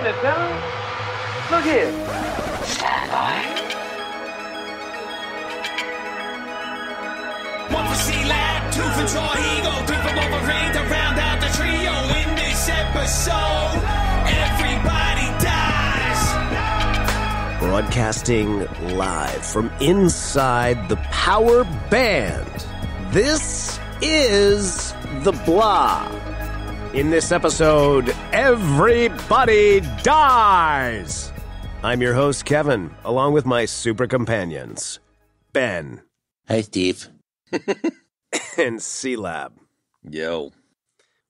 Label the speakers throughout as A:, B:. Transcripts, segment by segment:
A: heavy, fella. Look here.
B: Stand by.
C: One for C-Lab, two for Troy Eagle, three for Wolverine to round out the trio in this episode. Everybody dies.
D: Broadcasting live from inside the Power Band. This is The Blah. In this episode, everybody dies. I'm your host, Kevin, along with my super companions, Ben
E: Hi, Steve.
D: and C Lab.
F: Yo.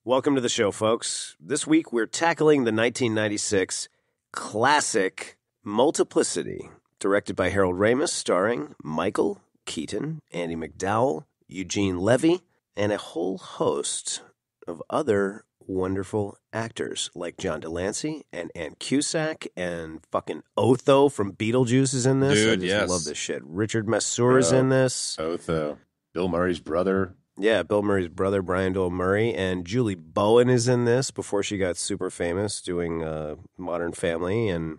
D: Welcome to the show, folks. This week we're tackling the 1996 classic Multiplicity, directed by Harold Ramis, starring Michael Keaton, Andie MacDowell, Eugene Levy, and a whole host of other wonderful actors like John de Lancie and Ann Cusack and fucking Otho from Beetlejuice is in this. I
F: Dude,
D: just
F: yes.
D: love this shit. Richard Masur is in this.
E: Otho. Bill Murray's brother.
D: Yeah, Bill Murray's brother, Brian Doyle Murray, and Julie Bowen is in this before she got super famous doing uh, Modern Family. And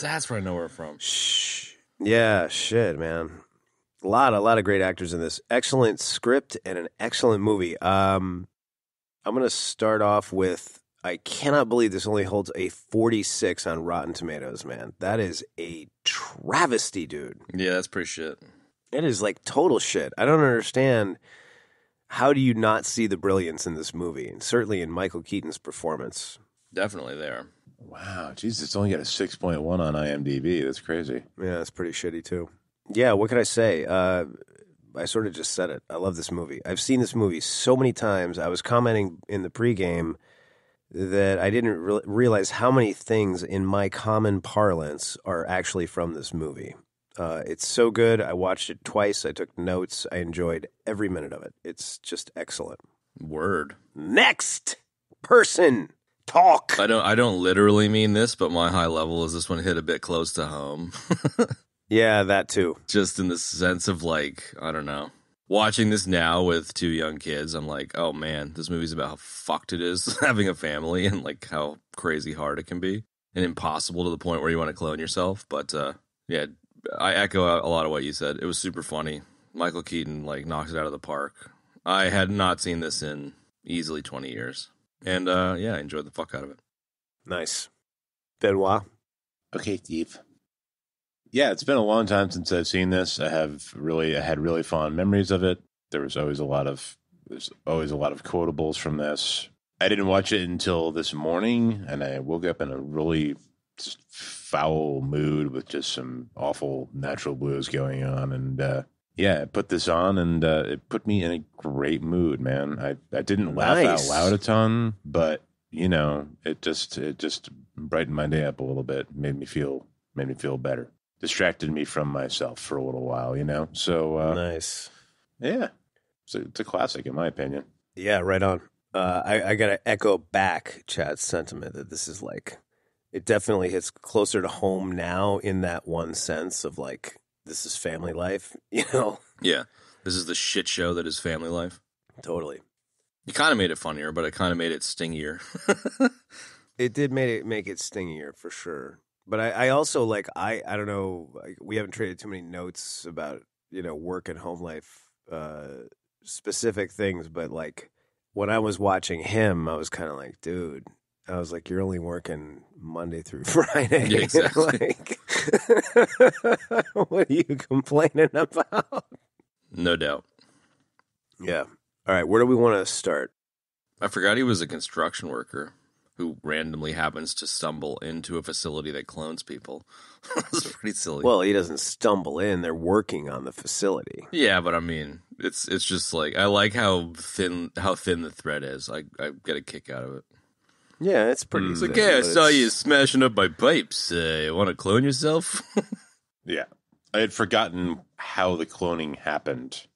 F: That's where I know her from.
D: shh, yeah, shit, man, a lot, a lot of great actors in this. Excellent script and an excellent movie. Um, I'm gonna start off with. I cannot believe this only holds a 46 on Rotten Tomatoes, man. That is a travesty, dude.
F: Yeah, that's pretty shit.
D: It is like total shit. I don't understand. How do you not see the brilliance in this movie? And certainly in Michael Keaton's performance.
F: Definitely there.
E: Wow, Jesus, it's only got a 6.1 on IMDb. That's crazy.
D: Yeah, it's pretty shitty too. Yeah, what can I say? Uh, I sort of just said it. I love this movie. I've seen this movie so many times. I was commenting in the pregame that I didn't re- realize how many things in my common parlance are actually from this movie. Uh, it's so good. I watched it twice. I took notes. I enjoyed every minute of it. It's just excellent.
F: Word.
D: Next person talk.
F: I don't I don't literally mean this, but my high level is this one hit a bit close to home.
D: Yeah, that too.
F: Just in the sense of like, I don't know. Watching this now with two young kids, I'm like, oh man, this movie's about how fucked it is having a family and like how crazy hard it can be and impossible to the point where you want to clone yourself. But uh yeah, I echo a lot of what you said. It was super funny. Michael Keaton like knocks it out of the park. I had not seen this in easily 20 years. And uh yeah, I enjoyed the fuck out of it.
D: Nice. Benoit.
E: Okay, Steve. Yeah, it's been a long time since I've seen this. I have really, I had really fond memories of it. There was always a lot of, there's always a lot of quotables from this. I didn't watch it until this morning, and I woke up in a really foul mood with just some awful natural blues going on. And uh, yeah, I put this on, and uh, it put me in a great mood, man. I I didn't laugh
D: Nice.
E: out loud a ton, but you know, it just it just brightened my day up a little bit, made me feel made me feel better, distracted me from myself for a little while, you know. So uh,
D: nice.
E: yeah, it's a, it's a classic in my opinion.
D: Yeah, right on. Uh, I, I got to echo back Chad's sentiment that this is like, it definitely hits closer to home now in that one sense of like, this is family life, you know?
F: Yeah. This is the shit show that is family life.
D: Totally.
F: You kind of made it funnier, but it kind of made it stingier.
D: It did make it make it stingier for sure. But I, I also like I I don't know like, we haven't traded too many notes about you know work and home life uh, specific things, but like when I was watching him, I was kind of like, dude, I was like, you're only working Monday through Friday.
F: Yeah, exactly.
D: like, what are you complaining about?
F: no doubt.
D: Yeah. All right, where do we want to start?
F: I forgot he was a construction worker who randomly happens to stumble into a facility that clones people. It's pretty silly.
D: Well, he doesn't stumble in; they're working on the facility.
F: yeah, but I mean, it's it's just like I like how thin how thin the thread is. I I get a kick out of it.
D: Yeah, it's pretty.
F: It's like,
D: thin,
F: yeah, I saw
D: it's-
F: you smashing up my pipes. Uh, you want to clone yourself?
E: Yeah, I had forgotten how the cloning happened.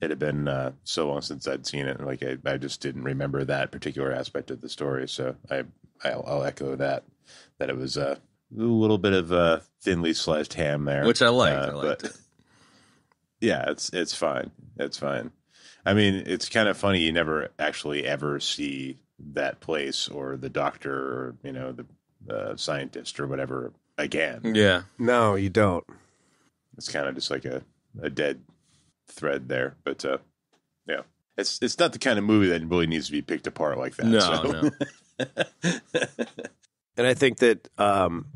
E: It had been uh, so long since I'd seen it, and like I, I just didn't remember that particular aspect of the story. So I, I'll, I'll echo that. That it was uh, a little bit of uh, thinly sliced ham there,
F: Which I liked.
E: Uh,
F: I liked
E: but-
F: it.
E: Yeah, it's it's fine. It's fine. I mean, it's kind of funny. You never actually ever see that place or the doctor or you know the uh, scientist or whatever again.
F: Yeah.
D: No, you don't.
E: It's kind of just like a, a dead thread there. But uh, yeah, it's it's not the kind of movie that really needs to be picked apart like that.
F: No,
E: so.
F: no.
D: And I think that um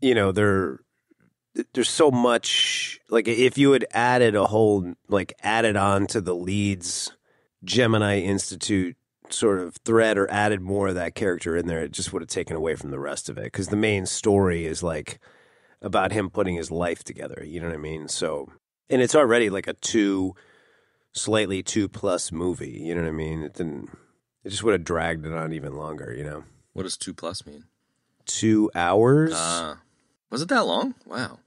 D: you know, there there's so much like if you had added a whole like added on to the Leeds Gemini Institute sort of thread or added more of that character in there, it just would have taken away from the rest of it. Because the main story is like about him putting his life together. You know what I mean? So, and it's already like a two, slightly two plus movie. You know what I mean? It didn't. It just would have dragged it on even longer. You know,
F: What does two plus mean?
D: two hours.
F: Uh, was it that long? Wow.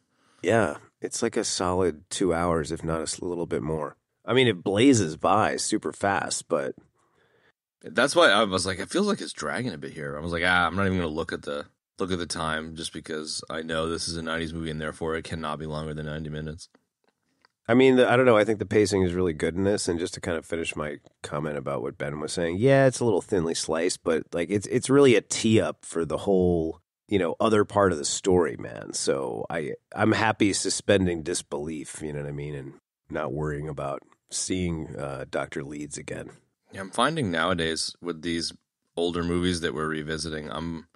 D: Yeah, it's like a solid two hours, if not a little bit more. I mean, it blazes by super fast, but
F: That's why I was like, it feels like it's dragging a bit here. I was like, ah, I'm not even going to look at the look at the time just because I know this is a 90s movie and therefore it cannot be longer than 90 minutes.
D: I mean, I don't know. I think the pacing is really good in this. And just to kind of finish my comment about what Ben was saying, yeah, it's a little thinly sliced, but like it's it's really a tee up for the whole you know other part of the story, man. So I I'm happy suspending disbelief. You know what I mean, and not worrying about seeing uh, Doctor Leeds again.
F: Yeah, I'm finding nowadays with these older movies that we're revisiting, I'm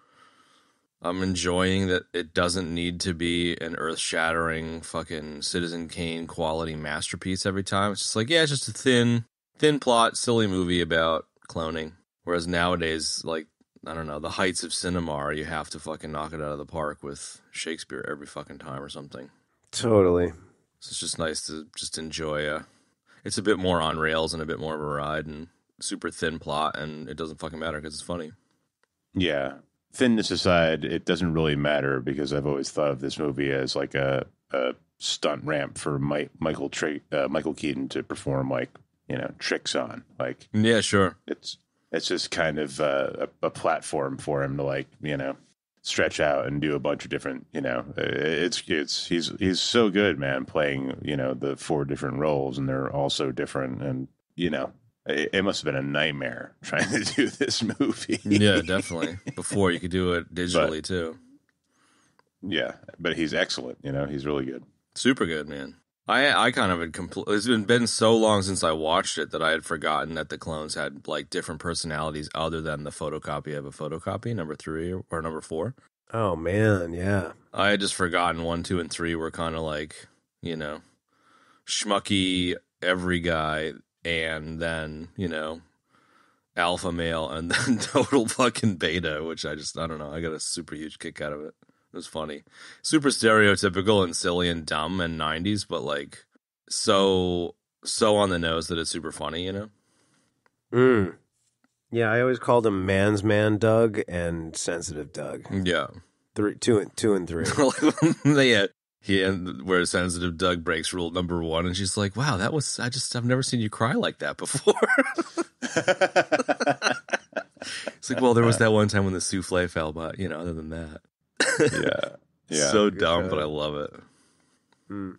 F: I'm enjoying that it doesn't need to be an earth-shattering fucking Citizen Kane quality masterpiece every time. It's just like, yeah, it's just a thin thin plot, silly movie about cloning. Whereas nowadays, like I don't know, the heights of cinema are you have to fucking knock it out of the park with Shakespeare every fucking time or something.
D: Totally.
F: So it's just nice to just enjoy a. It's a bit more on rails and a bit more of a ride and super thin plot, and it doesn't fucking matter because it's funny.
E: Yeah. Thinness aside, it doesn't really matter because I've always thought of this movie as like a, a stunt ramp for Mike, Michael Tra- uh, Michael Keaton to perform like you know tricks on. Like
F: Yeah, sure.
E: it's it's just kind of uh, a, a platform for him to like you know stretch out and do a bunch of different you know uh, it's it's he's he's so good man playing you know the four different roles and they're all so different and you know it, it must have been a nightmare trying to do this movie
F: Yeah, definitely. Before you could do it digitally too.
E: yeah but he's excellent you know he's really good
F: Super good, man. I I kind of had compl- It's been been so long since I watched it that I had forgotten that the clones had like different personalities other than the photocopy of a photocopy, number three or number four.
D: Oh man, yeah.
F: I had just forgotten one, two, and three were kind of like, you know, schmucky every guy, and then, you know, alpha male, and then total fucking beta, which I just, I don't know. I got a super huge kick out of it. It was funny. Super stereotypical and silly and dumb and 90s, but like so, so on the nose that it's super funny, you know?
D: Mm. Yeah, I always called him Man's Man Doug and Sensitive Doug.
F: Yeah.
D: Three, two, and two and three.
F: yeah. He and where sensitive Doug breaks rule number one, and she's like, "Wow, that was I just I've never seen you cry like that before." it's like, well, there was that one time when the souffle fell, but you know, other than that,
E: yeah yeah
F: so dumb,
D: job.
F: but I love it.
D: Mm.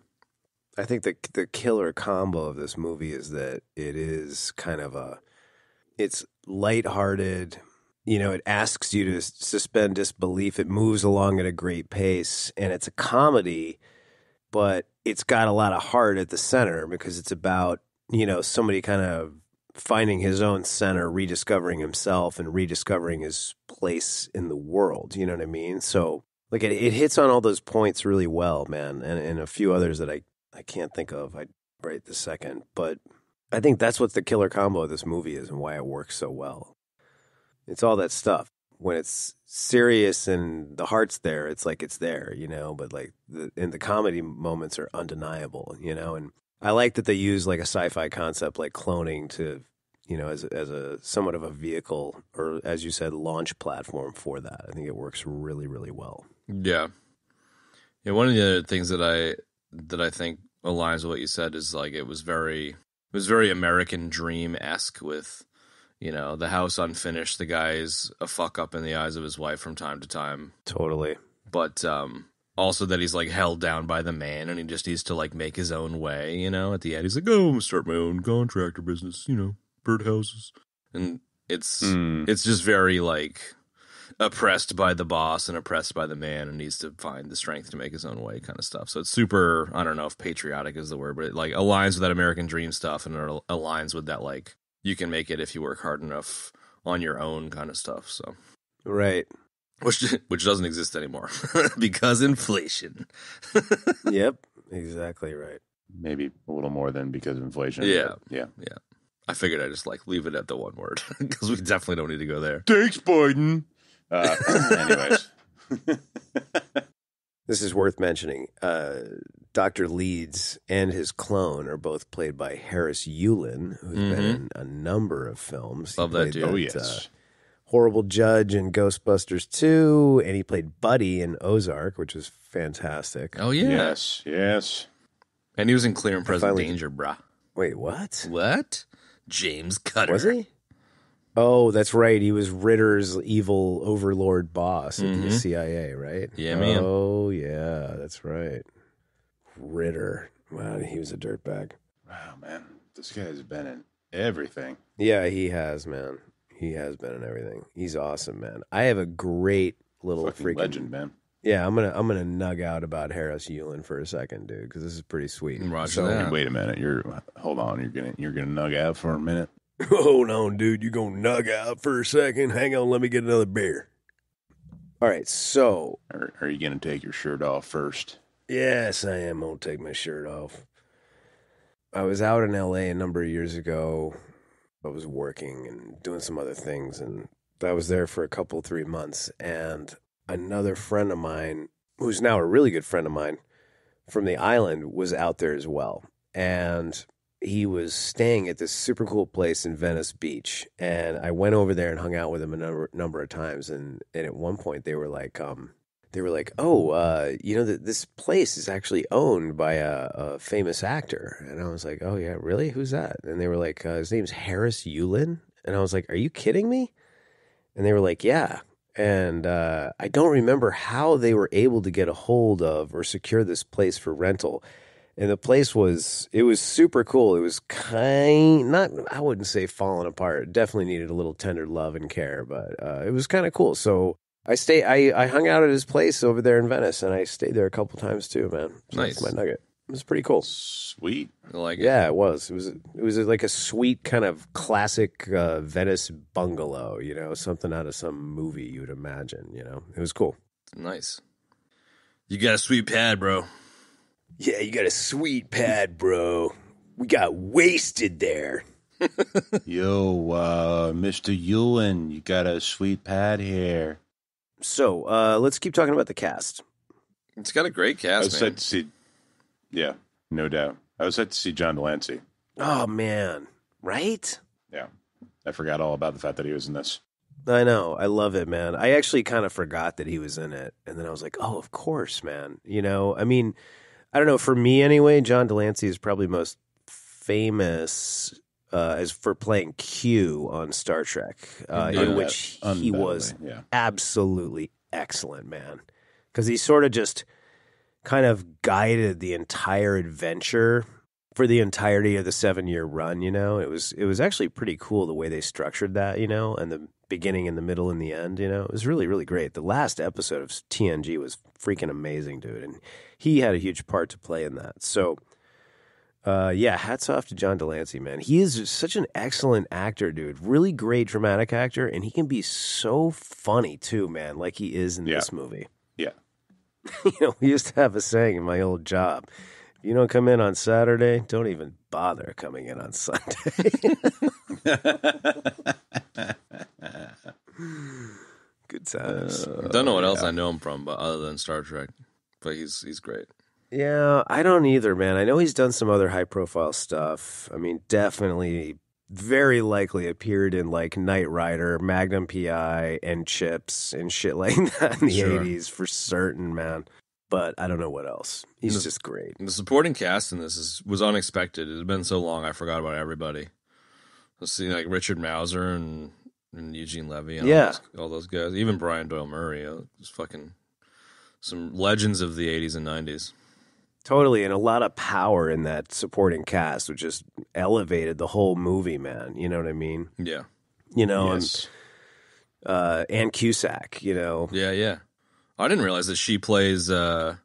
D: I think the the killer combo of this movie is that it is kind of a it's lighthearted. You know, it asks you to suspend disbelief. It moves along at a great pace, and it's a comedy, but it's got a lot of heart at the center because it's about you know somebody kind of finding his own center, rediscovering himself, and rediscovering his place in the world. You know what I mean? So, like, it, it hits on all those points really well, man, and, and a few others that I I can't think of I right this second, but I think that's what the killer combo of this movie is and why it works so well. It's all that stuff. When it's serious and the heart's there, it's like it's there, you know. But like, the, and the comedy moments are undeniable, you know. And I like that they use like a sci-fi concept like cloning to, you know, as as a somewhat of a vehicle or as you said, launch platform for that. I think it works really, really well.
F: Yeah, yeah. One of the other things that I that I think aligns with what you said is like it was very it was very American Dream esque with you know the house unfinished. The guy's a fuck up in the eyes of his wife from time to time,
D: Totally.
F: but um also that he's like held down by the man and he just needs to like make his own way. You know, at the end he's like, oh, I'm gonna start my own contractor business. You know, birdhouses, and it's
E: Mm.
F: it's just very like oppressed by the boss and oppressed by the man and needs to find the strength to make his own way kind of stuff. So it's super I don't know if patriotic is the word, but it like aligns with that American dream stuff and it aligns with that like you can make it if you work hard enough on your own kind of stuff. So
D: Right.
F: which which doesn't exist anymore because inflation.
D: Yep. Exactly right.
E: Maybe a little more than because of inflation.
F: Yeah.
E: yeah, yeah.
F: I figured I just like leave it at the one word because we definitely don't need to go there.
E: Thanks, Biden. Uh, anyways,
D: This is worth mentioning. Uh, Dr. Leeds and his clone are both played by Harris Yulin, who's been in a number of films.
F: Love that
D: played
F: dude.
E: oh
D: uh,
E: yes,
D: Horrible Judge in Ghostbusters 2, and he played Buddy in Ozark, which was fantastic.
F: Oh yeah.
E: yes, yes.
F: And he was in Clear and Present
D: finally-
F: Danger, bruh.
D: Wait, what?
F: What? James Cutter.
D: Was he? Oh, that's right. He was Ritter's evil overlord boss at the
F: Mhm.
D: CIA, right?
F: Yeah, man.
D: Oh, yeah, that's right. Ritter. Wow, he was a dirtbag.
E: Wow, man, this guy's been in everything.
D: Yeah, he has, man. He has been in everything. He's awesome, man. I have a great little
E: Fucking
D: freaking
E: legend, man.
D: Yeah, I'm gonna I'm gonna nug out about Harris Yulin for a second, dude, because this is pretty sweet.
F: Roger
D: So-
F: that.
E: Wait a minute. You're hold on. You're gonna you're gonna nug out for a minute.
D: Hold on, dude. You're gonna nug out for a second? Hang on, let me get another beer. All right, so
E: Or are you gonna take your shirt off first?
D: Yes, I am gonna take my shirt off. I was out in LA a number of years ago. I was working and doing some other things, and I was there for a couple, three months. And another friend of mine, who's now a really good friend of mine from the island, was out there as well. And he was staying at this super cool place in Venice Beach, and I went over there and hung out with him a number number of times. And and at one point they were like, um, they were like, oh, uh, you know that this place is actually owned by a, a famous actor, and I was like, oh yeah, really? Who's that? And they were like, uh, his name's Harris Yulin, and I was like, are you kidding me? And they were like, yeah. And uh, I don't remember how they were able to get a hold of or secure this place for rental and the place was it was super cool. It was kind not I wouldn't say falling apart. It definitely needed a little tender love and care, but uh, it was kind of cool. So I stay I I hung out at his place over there in Venice, and I stayed there a couple times too, man. So that's
F: Nice.
D: my nugget. It was pretty cool.
E: Sweet.
F: I like it.
D: Yeah, it was. It was. It was like a sweet kind of classic uh, Venice bungalow. You know, something out of some movie you'd imagine. You know, it was cool.
F: Nice. You got a sweet pad, bro.
D: Yeah, you got a sweet pad, bro. We got wasted there.
E: Yo, uh, Mr. Ewan, you got a sweet pad here.
D: So uh, let's keep talking about the cast.
F: It's got a great
E: I was
F: cast, man.
E: set to see. Yeah, no doubt. I was set to see John de Lancie.
D: Oh man, right?
E: Yeah, I forgot all about the fact that he was in this.
D: I know. I love it, man. I actually kind of forgot that he was in it, and then I was like, "Oh, of course, man." You know, I mean, I don't know. For me, anyway, John de Lancie is probably most famous uh, as for playing Q on Star Trek, uh,
E: Yeah,
D: in which he was
E: Yeah,
D: absolutely excellent, man. Because he sort of just kind of guided the entire adventure for the entirety of the seven year run. You know, it was it was actually pretty cool the way they structured that. You know, and the beginning and the middle and the end. You know, it was really really great. The last episode of TNG was freaking amazing, dude, and he had a huge part to play in that. So. Uh, yeah, hats off to John de Lancie, man. He is such an excellent actor, dude. Really great dramatic actor, and he can be so funny too, man. Like he is in
E: Yeah.
D: this movie.
E: yeah.
D: you know, we used to have a saying in my old job: if you don't come in on Saturday, don't even bother coming in on Sunday. Good times.
F: Don't know what else I know him from, but other than Star Trek, but he's he's great.
D: Yeah, I don't either, man. I know he's done some other high profile stuff. I mean, definitely, very likely appeared in like Knight Rider, Magnum PI, and Chips and shit like that in the
F: Sure.
D: 80s for certain, man. But I don't know what else. He's
F: The-
D: just great.
F: The supporting cast in this is was unexpected. It had been so long, I forgot about everybody. Let's see, like Richard Masur and, and Eugene Levy, and
D: Yeah.
F: all, those, all those guys, even Brian Doyle Murray, uh, just fucking some legends of the '80s and '90s.
D: Totally, and a lot of power in that supporting cast, which just elevated the whole movie, man. You know what I mean?
F: Yeah,
D: You know, and uh, Ann Cusack. You know,
F: Yeah, yeah. I didn't realize that she plays uh,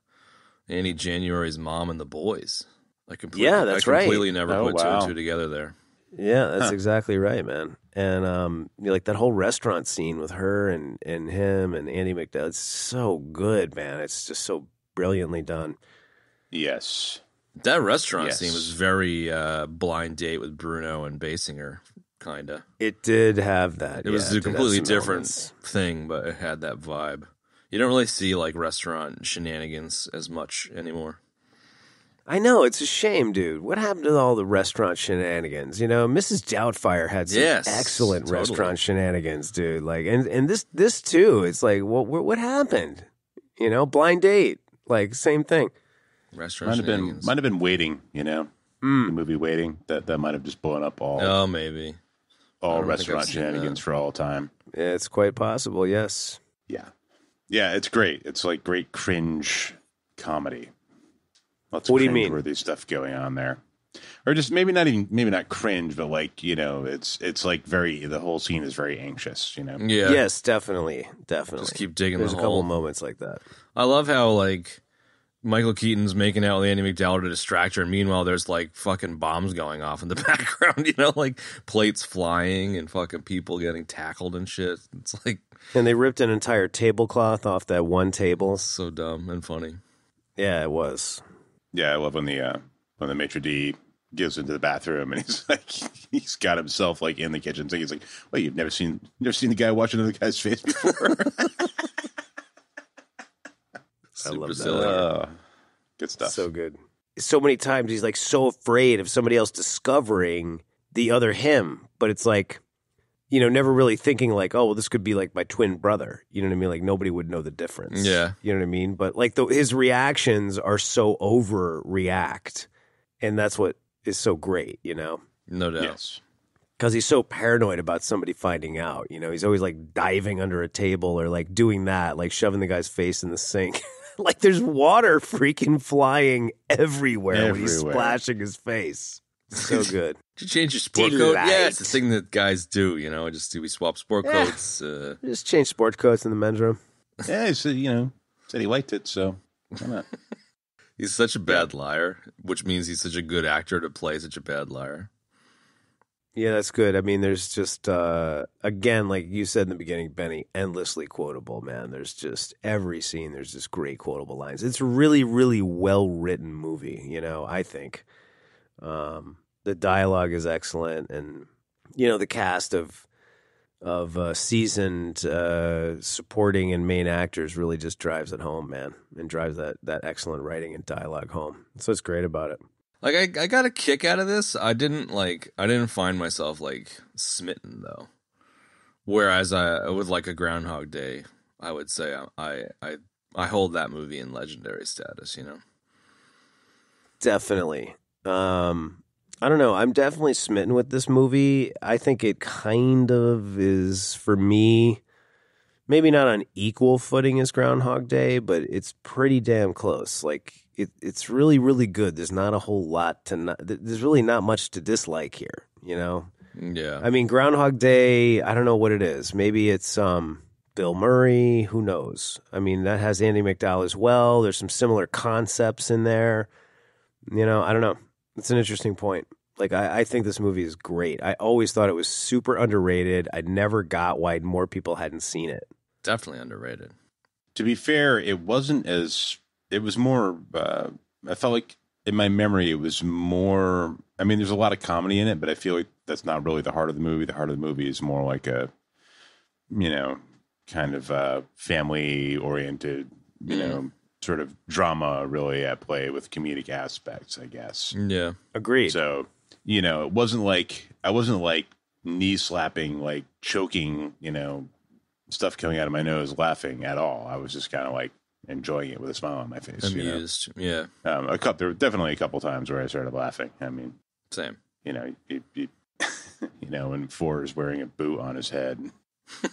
F: Annie January's mom and The Boys. I completely,
D: Yeah, that's
F: I
D: right.
F: completely never
E: Oh,
F: put two and two together there.
D: Yeah, that's
E: Huh.
D: exactly right, man. And um, you know, like that whole restaurant scene with her and and him and Andie MacDowell, it's so good, man. It's just so brilliantly done.
E: Yes.
F: That restaurant
E: Yes.
F: scene was very uh, blind date with Bruno and Basinger, kind of.
D: It did have that.
F: It was a
D: did
F: completely different
D: elements.
F: thing, but it had that vibe. You don't really see like restaurant shenanigans as much anymore.
D: I know it's a shame, dude. What happened to all the restaurant shenanigans? You know, Mrs. Doubtfire had some
F: Yes,
D: excellent
F: totally.
D: restaurant shenanigans, dude. Like, and and this this too. It's like, what what, what happened? You know, blind date, like same thing.
F: Restaurant
E: Might have been might have been waiting, you know.
D: Mm.
E: The movie Waiting. That that might have just blown up all
F: oh, maybe.
E: All
F: don't think I've
E: restaurant shenanigans for all time.
D: It's quite possible. Yes.
E: Yeah. Yeah, it's great. It's like great cringe comedy. Lots of
D: What do you mean?
E: worthy stuff going on there. Or just maybe not even maybe not cringe, but like, you know, it's it's like very the whole scene is very anxious, you know.
F: Yeah.
D: Yes, definitely, definitely.
F: Just keep digging
D: There's
F: the
D: a couple moments like that.
F: I love how like Michael Keaton's making out with Andie MacDowell to distract her, and meanwhile there's like fucking bombs going off in the background, you know, like plates flying and fucking people getting tackled and shit. It's like
D: And they ripped an entire tablecloth off that one table.
F: so dumb and funny.
D: Yeah, it was.
E: Yeah, I love when the uh when the maitre d gives into the bathroom and he's like he's got himself like in the kitchen sink. He's like, well you've never seen never seen the guy watch another guy's face before?
F: Super
D: love that.
E: uh, good stuff.
D: So good. So many times he's like so afraid of somebody else discovering the other him, but it's like, you know, never really thinking like, oh, well, this could be like my twin brother. You know what I mean? Like nobody would know the difference.
F: Yeah.
D: You know what I mean? But like the, his reactions are so overreact, and that's what is so great. You know.
F: no doubt.
E: yes.
D: because he's so paranoid about somebody finding out. You know, he's always like diving under a table or like doing that, like shoving the guy's face in the sink. like there's water freaking flying everywhere, when he's splashing his face. So good.
F: Did you change your sport coat? Yeah, it's the thing that guys do, you know. Just do we swap sport
D: Yeah.
F: coats? Uh,
D: Just change sport coats in the men's room.
E: Yeah, he said, you know, said he liked it, so why not?
F: he's such a bad liar, which means he's such a good actor to play such a bad liar.
D: Yeah, that's good. I mean, there's just uh again, like you said in the beginning, Benny, endlessly quotable, man. There's just every scene, there's just great quotable lines. It's a really, really well written movie, you know, I think. Um the dialogue is excellent and you know, the cast of of uh, seasoned uh, supporting and main actors really just drives it home, man, and drives that that excellent writing and dialogue home. So it's great about it.
F: Like I, I got a kick out of this. I didn't like. I didn't find myself like smitten though. Whereas I with like a Groundhog Day, I would say I I I hold that movie in legendary status. You know.
D: Definitely. Um, I don't know. I'm definitely smitten with this movie. I think it kind of is for me, maybe not on equal footing as Groundhog Day, but it's pretty damn close. Like it, it's really, really good. There's not a whole lot to not. There's really not much to dislike here. You know.
F: Yeah.
D: I mean, Groundhog Day. I don't know what it is. Maybe it's um Bill Murray. Who knows? I mean, that has Andie MacDowell as well. There's some similar concepts in there. You know, I don't know. It's an interesting point. Like, I, I think this movie is great. I always thought it was super underrated. I never got why more people hadn't seen it.
F: Definitely underrated.
E: to be fair, it wasn't as it was more. Uh, I felt like in my memory, it was more. I mean, there's a lot of comedy in it, but I feel like that's not really the heart of the movie. The heart of the movie is more like a, you know, kind of uh, family oriented, you know, sort of drama really at play with comedic aspects, I guess.
F: Yeah.
D: Agreed.
E: So, you know, it wasn't like I wasn't like knee slapping, like choking, you know, stuff coming out of my nose, laughing at all. I was just kind of like enjoying it with a smile on my face. You know?
F: Amused. Yeah.
E: um, a couple, there were definitely a couple times where I started laughing. I mean,
F: Same.
E: you know, you, you, you know, when Four is wearing a boot on his head.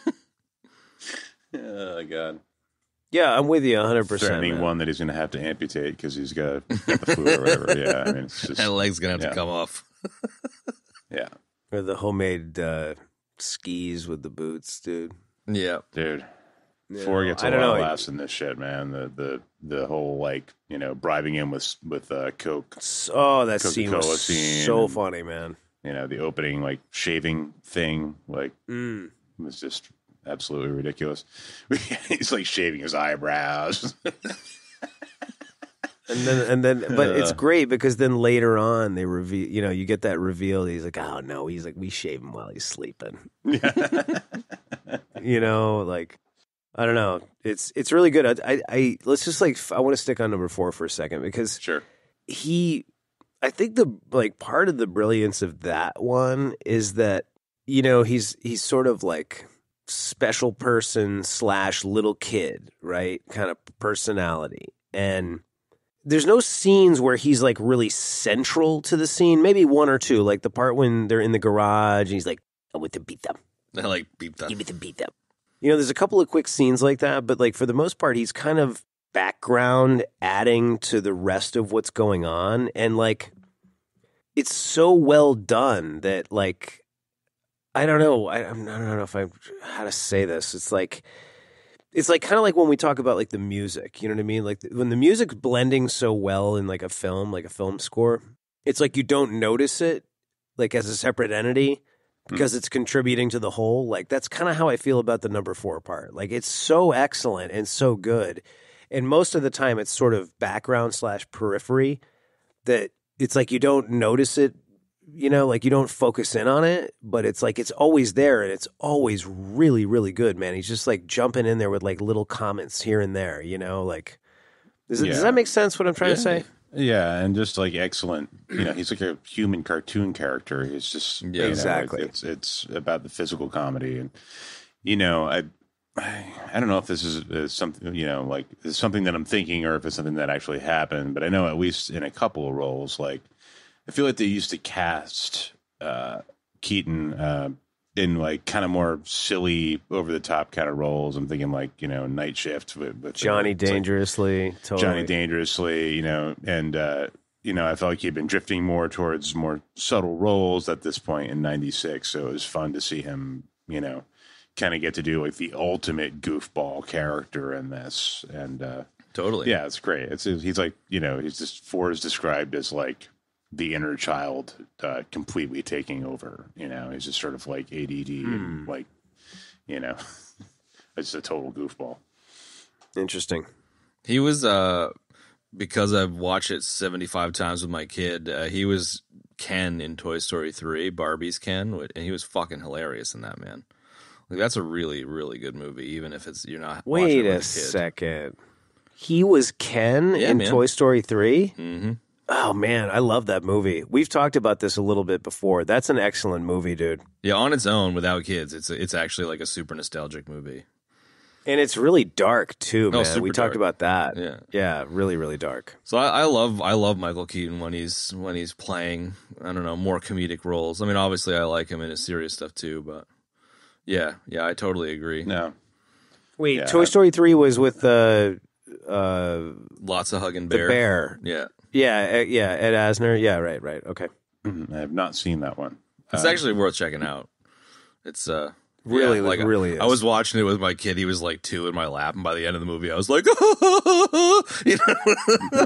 E: oh God!
D: yeah, I'm with you 100%.
E: Threatening
D: man.
E: one that he's going to have to amputate because he's got, got the flu or whatever. Yeah, I mean, it's just
F: That leg's gonna have
E: yeah.
F: to come off.
E: yeah.
D: Or the homemade uh, skis with the boots, dude.
F: Yeah.
E: dude.
D: You
E: Four gets
D: I
E: a
D: don't
E: lot
D: know.
E: of laughs in this shit, man. The the the whole like you know bribing him with with uh, coke.
D: Oh, that scene was
E: scene
D: so
E: and-
D: funny, man.
E: You know the opening like shaving thing like
D: Mm.
E: was just absolutely ridiculous. He's like shaving his eyebrows.
D: And then, and then, but it's great because then later on they reveal, you know, you get that reveal. He's like, oh no, he's like, we shave him while he's sleeping. you know, like, I don't know. It's it's really good. I, I, I let's just like, I want to stick on number four for a second because
E: sure.
D: he, I think the like part of the brilliance of that one is that you know he's he's sort of like special person slash little kid, right? Kind of personality and there's no scenes where he's like really central to the scene. Maybe one or two, like the part when they're in the garage and he's like, "I'm with the beat them,
F: I like beat them
D: give me the beat them." You know, there's a couple of quick scenes like that, but like for the most part, he's kind of background adding to the rest of what's going on, and like it's so well done that like I don't know, I, I'm- don't know if I how to say this. It's like it's like kind of like when we talk about like the music, you know what I mean? Like when the music's blending so well in like a film, like a film score, it's like you don't notice it like as a separate entity Mm. because it's contributing to the whole. Like that's kind of how I feel about the number 4 part. Like it's so excellent and so good. And most of the time it's sort of background slash periphery that it's like you don't notice it you know, like you don't focus in on it, but it's like it's always there and it's always really, really good, man. He's just like jumping in there with like little comments here and there, you know, like does, it, does that make sense what I'm trying to say?
E: Yeah, and just like excellent. You know, he's like a human cartoon character. He's just
F: Yeah.
E: you know,
D: Exactly.
E: It's it's about the physical comedy, and you know, I I, don't know if this is, something you know like something that I'm thinking or if it's something that actually happened. But I know at least in a couple of roles, like I feel like they used to cast uh, Keaton uh, in like kind of more silly, over the top kind of roles. I'm thinking like you know Night Shift with, with
D: Johnny
E: it's like-
D: Dangerously, totally.
E: Johnny Dangerously, you know, and uh, you know, I felt like he'd been drifting more towards more subtle roles at this point in '96. So it was fun to see him, you know, kind of get to do like the ultimate goofball character in this. And uh,
F: Totally.
E: yeah, it's great. It's he's like, you know, he's just four is described as like the inner child uh, completely taking over. You know, he's just sort of like ADD and like, you know, it's a total goofball.
D: Interesting.
F: He was uh because I've watched it 75 times with my kid. Uh, he was Ken in Toy Story 3, Barbie's Ken, and he was fucking hilarious in that, man. Like that's a really really good movie even if it's you're not watching
D: Wait
F: it with
D: a
F: kid.
D: second. He was Ken
F: Yeah,
D: in
F: man.
D: Toy Story 3?
F: Mhm.
D: Oh man, I love that movie. We've talked about this a little bit before. That's an excellent movie, dude.
F: Yeah, on its own without kids, it's it's actually like a super nostalgic movie.
D: And it's really dark too,
F: Oh,
D: man.
F: super
D: we talked about that.
F: Yeah.
D: Yeah, really, really dark.
F: So I, I love I love Michael Keaton when he's when he's playing I don't know more comedic roles. I mean, obviously I like him in his serious stuff too, but yeah, yeah, I totally agree.
E: No,
D: Wait,
E: Yeah.
D: Toy Story 3 was with the uh
F: Lots of hugging
D: the
F: bear.
D: bear.
F: Yeah,
D: Yeah, uh, yeah, Ed Asner. Yeah, right, right. Okay.
E: Mhm. I have not seen that one.
F: it's
E: Uh,
F: actually worth checking out. It's uh
D: Really,
F: yeah, like
D: really is.
F: I was watching it with my kid. He was like two in my lap, and by the end of the movie, I was like, you know.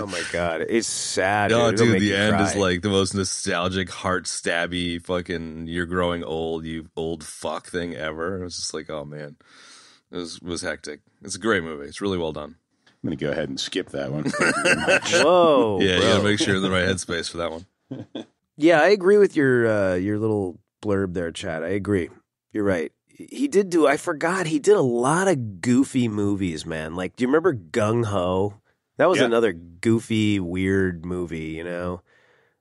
D: Oh my god, it's sad.
F: No,
D: dude, It'll
F: dude,
D: make
F: the
D: you
F: end
D: cry.
F: is like the most nostalgic, heart stabby, fucking "you're growing old, you old fuck" thing ever. It was just like, oh man, it was was hectic. It's a great movie. It's really well done.
E: I'm going to go ahead and skip that one. Thank you very much.
D: Whoa,
F: yeah, you gotta make sure you're in the right headspace for that one.
D: Yeah, I agree with your uh, your little blurb there, Chad. I agree. You're right. He did do. I forgot. He did a lot of goofy movies, man. Like, do you remember Gung Ho? That was
E: Yeah.
D: another goofy, weird movie. You know,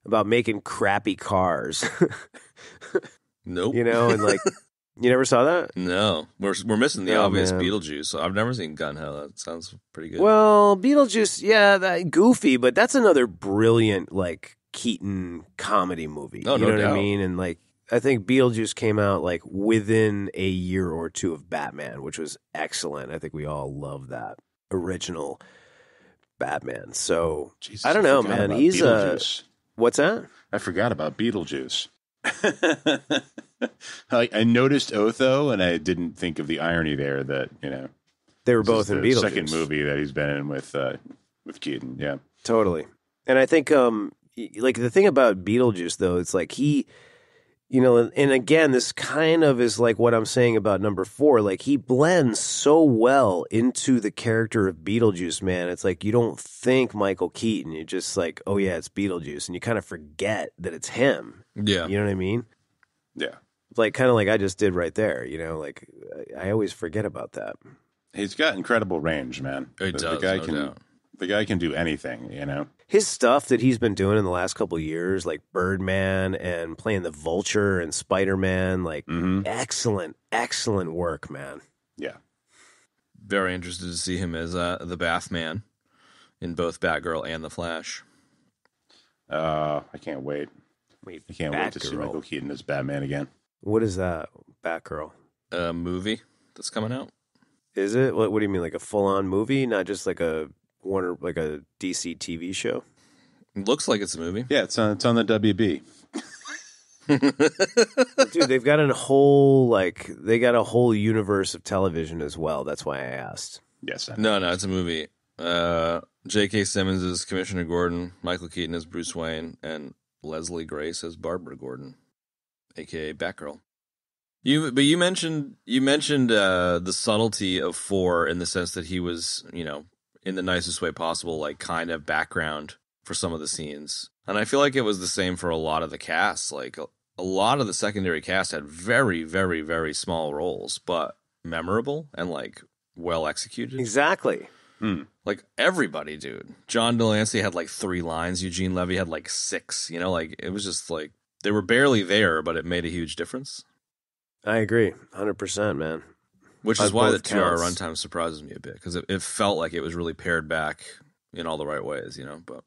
D: about making crappy cars.
F: Nope.
D: you know, and like, you never saw that?
F: No, we're we're missing the
D: Oh,
F: obvious
D: man.
F: Beetlejuice. I've never seen Gung Ho. That sounds pretty good.
D: Well, Beetlejuice, yeah, that goofy, but that's another brilliant like Keaton comedy movie.
F: Oh,
D: you
F: no
D: know what I
F: doubt.
D: mean? And like I think Beetlejuice came out like within a year or two of Batman, which was excellent. I think we all love that original Batman. So
E: Jesus,
D: I don't know,
E: forgot
D: man. He's uh
E: Beetlejuice.
D: what's that?
E: I forgot about Beetlejuice. like I noticed Otho, and I didn't think of the irony there that you know
D: They were both
E: is
D: in
E: the
D: Beetlejuice.
E: second movie that he's been in with uh, with Keaton. Yeah,
D: Totally. And I think um like the thing about Beetlejuice though, it's like he you know, and, and again, this kind of is like what I'm saying about number four. Like he blends so well into the character of Beetlejuice, man. It's like you don't think Michael Keaton. You're just like, oh yeah, it's Beetlejuice, and you kind of forget that it's him.
F: Yeah.
D: You know what I mean?
E: yeah.
D: Like kind of like I just did right there. You know, like I I always forget about that.
E: He's got incredible range, man.
F: He
E: the,
F: does,
E: the guy
F: no
E: can
F: doubt.
E: the guy can do anything. You know.
D: his stuff that he's been doing in the last couple of years, like Birdman and playing the Vulture and Spider Man, like
E: hmm
D: excellent, excellent work, man.
E: Yeah.
F: Very interested to see him as uh, the Bathman in both Batgirl and The Flash.
E: Uh, I can't wait.
D: Wait,
E: I can't wait to see Michael Keaton as Batman again.
D: What is that? Batgirl.
F: A movie that's coming out.
D: Is it? What, what do you mean? Like a full on movie, not just like a Warner, like a DC TV show?
F: It looks like it's a movie.
E: Yeah, it's on it's on the WB.
D: Dude, they've got a whole like they got a whole universe of television as well. That's why I asked.
E: Yes, I
F: No, no, it's a movie. Uh, J.K. Simmons is Commissioner Gordon, Michael Keaton is Bruce Wayne, and Leslie Grace as Barbara Gordon, aka Batgirl. You, but you mentioned you mentioned uh, the subtlety of four in the sense that he was, you know, in the nicest way possible, like kind of background for some of the scenes, and I feel like it was the same for a lot of the cast. Like a, a lot of the secondary cast had very, very, very small roles, but memorable and like well executed.
D: Exactly.
F: Like everybody, dude. John de Lancie had like three lines. Eugene Levy had like six. You know, like it was just like they were barely there, but it made a huge difference.
D: I agree, hundred percent, man.
F: Which
D: On
F: is why the two hour runtime surprises me a bit because it, it felt like it was really pared back in all the right ways. You know, but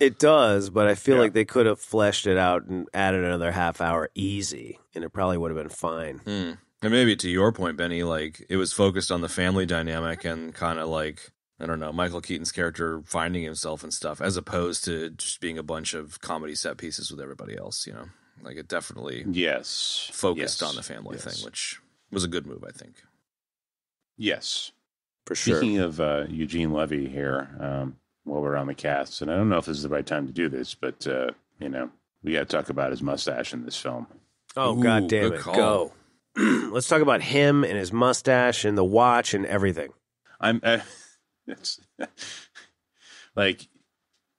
D: It does, but I feel
E: Yeah.
D: like they could have fleshed it out and added another half hour easy, and it probably would have been fine.
F: hmm. and maybe to your point, Benny, like it was focused on the family dynamic and kind of like. I don't know, Michael Keaton's character finding himself and stuff, as opposed to just being a bunch of comedy set pieces with everybody else, you know? Like it definitely
E: Yes.
F: focused
E: Yes.
F: on the family
E: Yes.
F: thing, which was a good move, I think.
E: Yes.
D: For sure.
E: Speaking of uh, Eugene Levy here, um, while we're on the cast, and I don't know if this is the right time to do this, but uh, you know, we got to talk about his mustache in this film.
D: Oh
F: Ooh,
D: god damn it.
F: call.
D: Go. Let's talk about him and his mustache and the watch and everything.
E: I'm uh, it's, like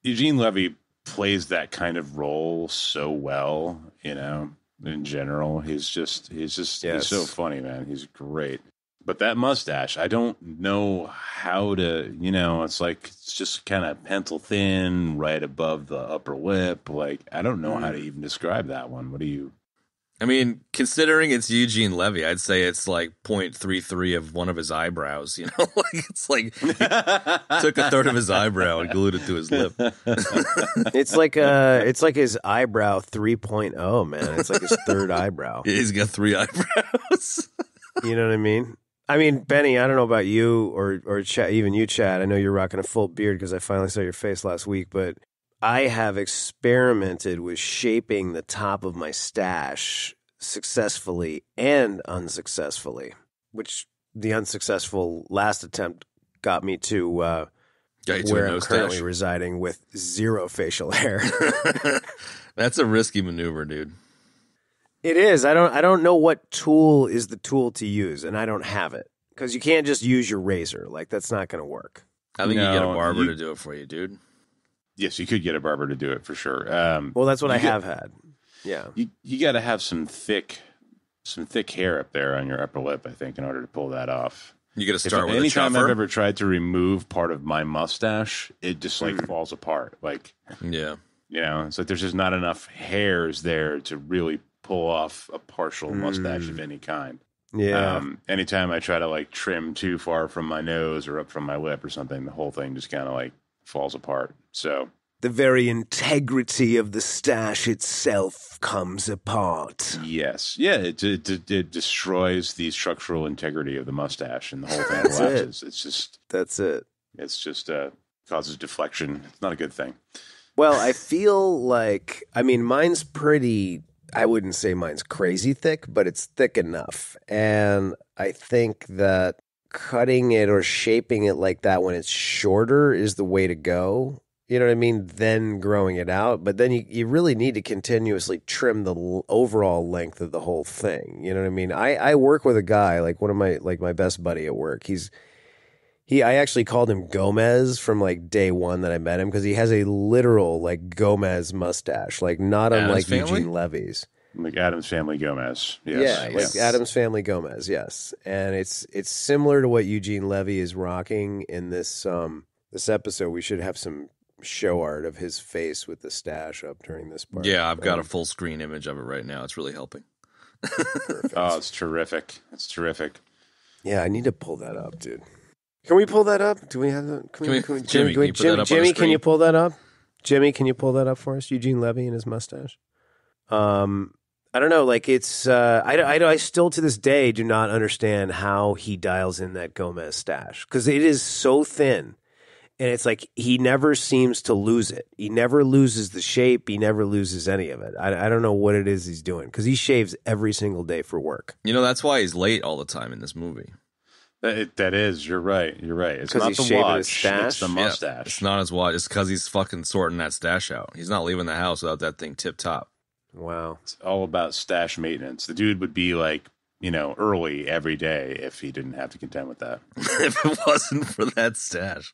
E: Eugene Levy plays that kind of role so well, you know. In general, he's just he's just
D: Yes.
E: he's so funny, man. He's great. But that mustache, I don't know how to, you know, it's like it's just kind of pencil thin right above the upper lip. Like I don't know how to mm. even describe that one. What do you
F: I mean, considering it's Eugene Levy, I'd say it's like 0.33 of one of his eyebrows, you know? like it's like took a third of his eyebrow and glued it to his lip.
D: It's like uh it's like his eyebrow 3.0, man. It's like his third eyebrow.
F: He's got three eyebrows.
D: You know what I mean? I mean, Benny, I don't know about you or or Chad, even you, Chad. I know you're rocking a full beard because I finally saw your face last week, but I have experimented with shaping the top of my stash successfully and unsuccessfully, which the unsuccessful last attempt got me to uh,
F: Got you to
D: where
F: a
D: I'm currently
F: stash.
D: residing with zero facial hair.
F: That's a risky maneuver, dude.
D: It is. I don't. I don't know what tool is the tool to use, and I don't have it because you can't just use your razor. Like that's not going to work.
F: I think you get a barber
E: you-
F: to do it for you, dude.
E: Yes, you could get a barber to do it for sure. Um,
D: Well, that's what I
E: get-
D: have had. Yeah.
E: you you got to have some thick, some thick hair up there on your upper lip, I think, in order to pull that off.
F: You got to
E: If
F: start with a
E: anytime I've ever tried to remove part of my mustache, it just like falls apart. Like
F: yeah.
E: you know, it's like there's just not enough hairs there to really pull off a partial mustache of any kind.
D: Yeah.
E: Um, anytime I try to like trim too far from my nose or up from my lip or something, the whole thing just kind of like falls apart. So
D: the very integrity of the stash itself comes apart.
E: yes, yeah, it, it, it, it destroys the structural integrity of the mustache, and the whole thing
D: That's it.
E: collapses. It's just
D: That's it.
E: it's just uh, causes deflection. It's not a good thing.
D: Well, I feel like I mean mine's pretty I wouldn't say mine's crazy thick, but it's thick enough. And I think that cutting it or shaping it like that when it's shorter is the way to go. You know what I mean? Then growing it out. But then you, you really need to continuously trim the l- overall length of the whole thing. You know what I mean? I, I work with a guy, like one of my, like my best buddy at work. He's, he, I actually called him Gomez from like day one that I met him because he has a literal like Gomez mustache, like not
F: Addams
D: unlike
F: Family?
D: Eugene Levy's.
E: Like Addams Family Gomez. Yes.
D: Yeah, like Addams Family Gomez, yes. And it's it's similar to what Eugene Levy is rocking in this um this episode. We should have some show art of his face with the stash up during this part.
F: Yeah, I've got a full screen image of it right now. It's really helping.
E: Oh, it's terrific. It's terrific.
D: yeah, I need to pull that up, dude. Can we pull that up? Do we have the
F: Can we-
D: can
F: Jimmy,
D: can we-
F: can you put that up on the
D: Jimmy, can you pull that up? Jimmy, can you pull that up for us? Eugene Levy and his mustache. Um, I don't know. Like it's, uh, I, I, I still to this day do not understand how he dials in that Gomez stash because it is so thin, and it's like he never seems to lose it. He never loses the shape. He never loses any of it. I, I don't know what it is he's doing because he shaves every single day for work.
F: You know, that's why he's late all the time in this movie.
E: That, it, that is. You're right. You're right. It's not
D: he's
E: the
D: shaving
E: watch.
D: his stash?
E: It's the
F: Yeah,
E: mustache.
F: it's not his watch. It's because he's fucking sorting that stash out. He's not leaving the house without that thing tip top.
D: Wow.
E: It's all about stash maintenance. The dude would be like, you know, early every day if he didn't have to contend with that.
F: if it wasn't for that stash.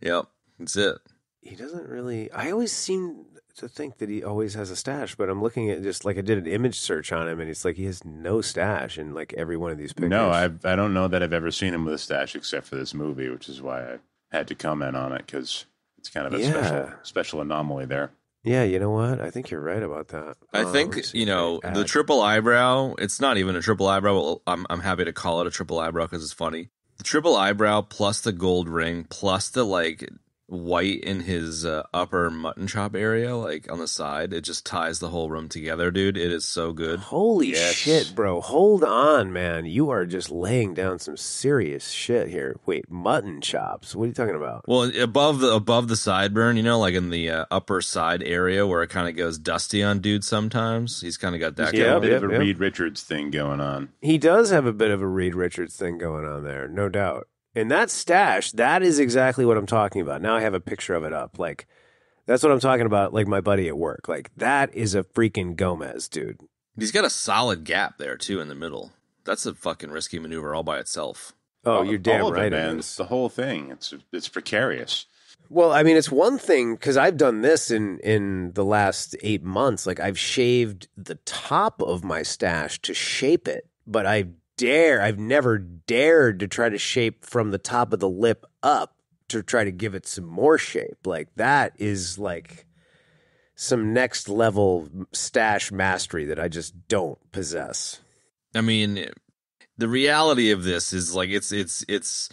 F: Yep, that's it.
D: he doesn't really i always seem to think that he always has a stash but i'm looking at just like i did an image search on him and it's like he has no stash in like every one of these pictures
E: No, I I don't know that I've ever seen him with a stash except for this movie, which is why I had to comment on it because it's kind of a
D: Yeah.
E: special special anomaly there.
D: yeah you know what i think you're right about that
F: I
D: let
F: think you know
D: can
F: the triple eyebrow. It's not even a triple eyebrow. Well, I'm I'm happy to call it a triple eyebrow because it's funny. The triple eyebrow plus the gold ring plus the like white in his uh, upper mutton chop area, like on the side. It just ties the whole room together, dude. It is so good.
D: holy
E: Yes.
D: shit bro hold on man you are just laying down some serious shit here wait mutton chops what are you talking about
F: Well, above the above the sideburn, you know, like in the uh, upper side area where it kind of goes dusty on dudes. Sometimes he's kind of got that.
E: He's got
D: Yeah,
E: a bit
D: yeah,
E: of a
D: yeah.
E: Reed Richards thing going on.
D: He does have a bit of a Reed Richards thing going on there, no doubt. And that stash, that is exactly what I'm talking about. Now I have a picture of it up. Like, that's what I'm talking about. Like my buddy at work. Like, that is a freaking Gomez, dude.
F: He's got a solid gap there too in the middle. That's a fucking risky maneuver all by itself.
D: Oh,
E: All-
D: you're damn
E: all
D: right,
E: it,
D: it
E: man. It's the whole thing. It's it's precarious.
D: Well, I mean, it's one thing because I've done this in in the last eight months. Like, I've shaved the top of my stash to shape it, but I dare, I've never dared to try to shape from the top of the lip up to try to give it some more shape. Like that is like some next level stash mastery that I just don't possess.
F: I mean, the reality of this is like it's it's it's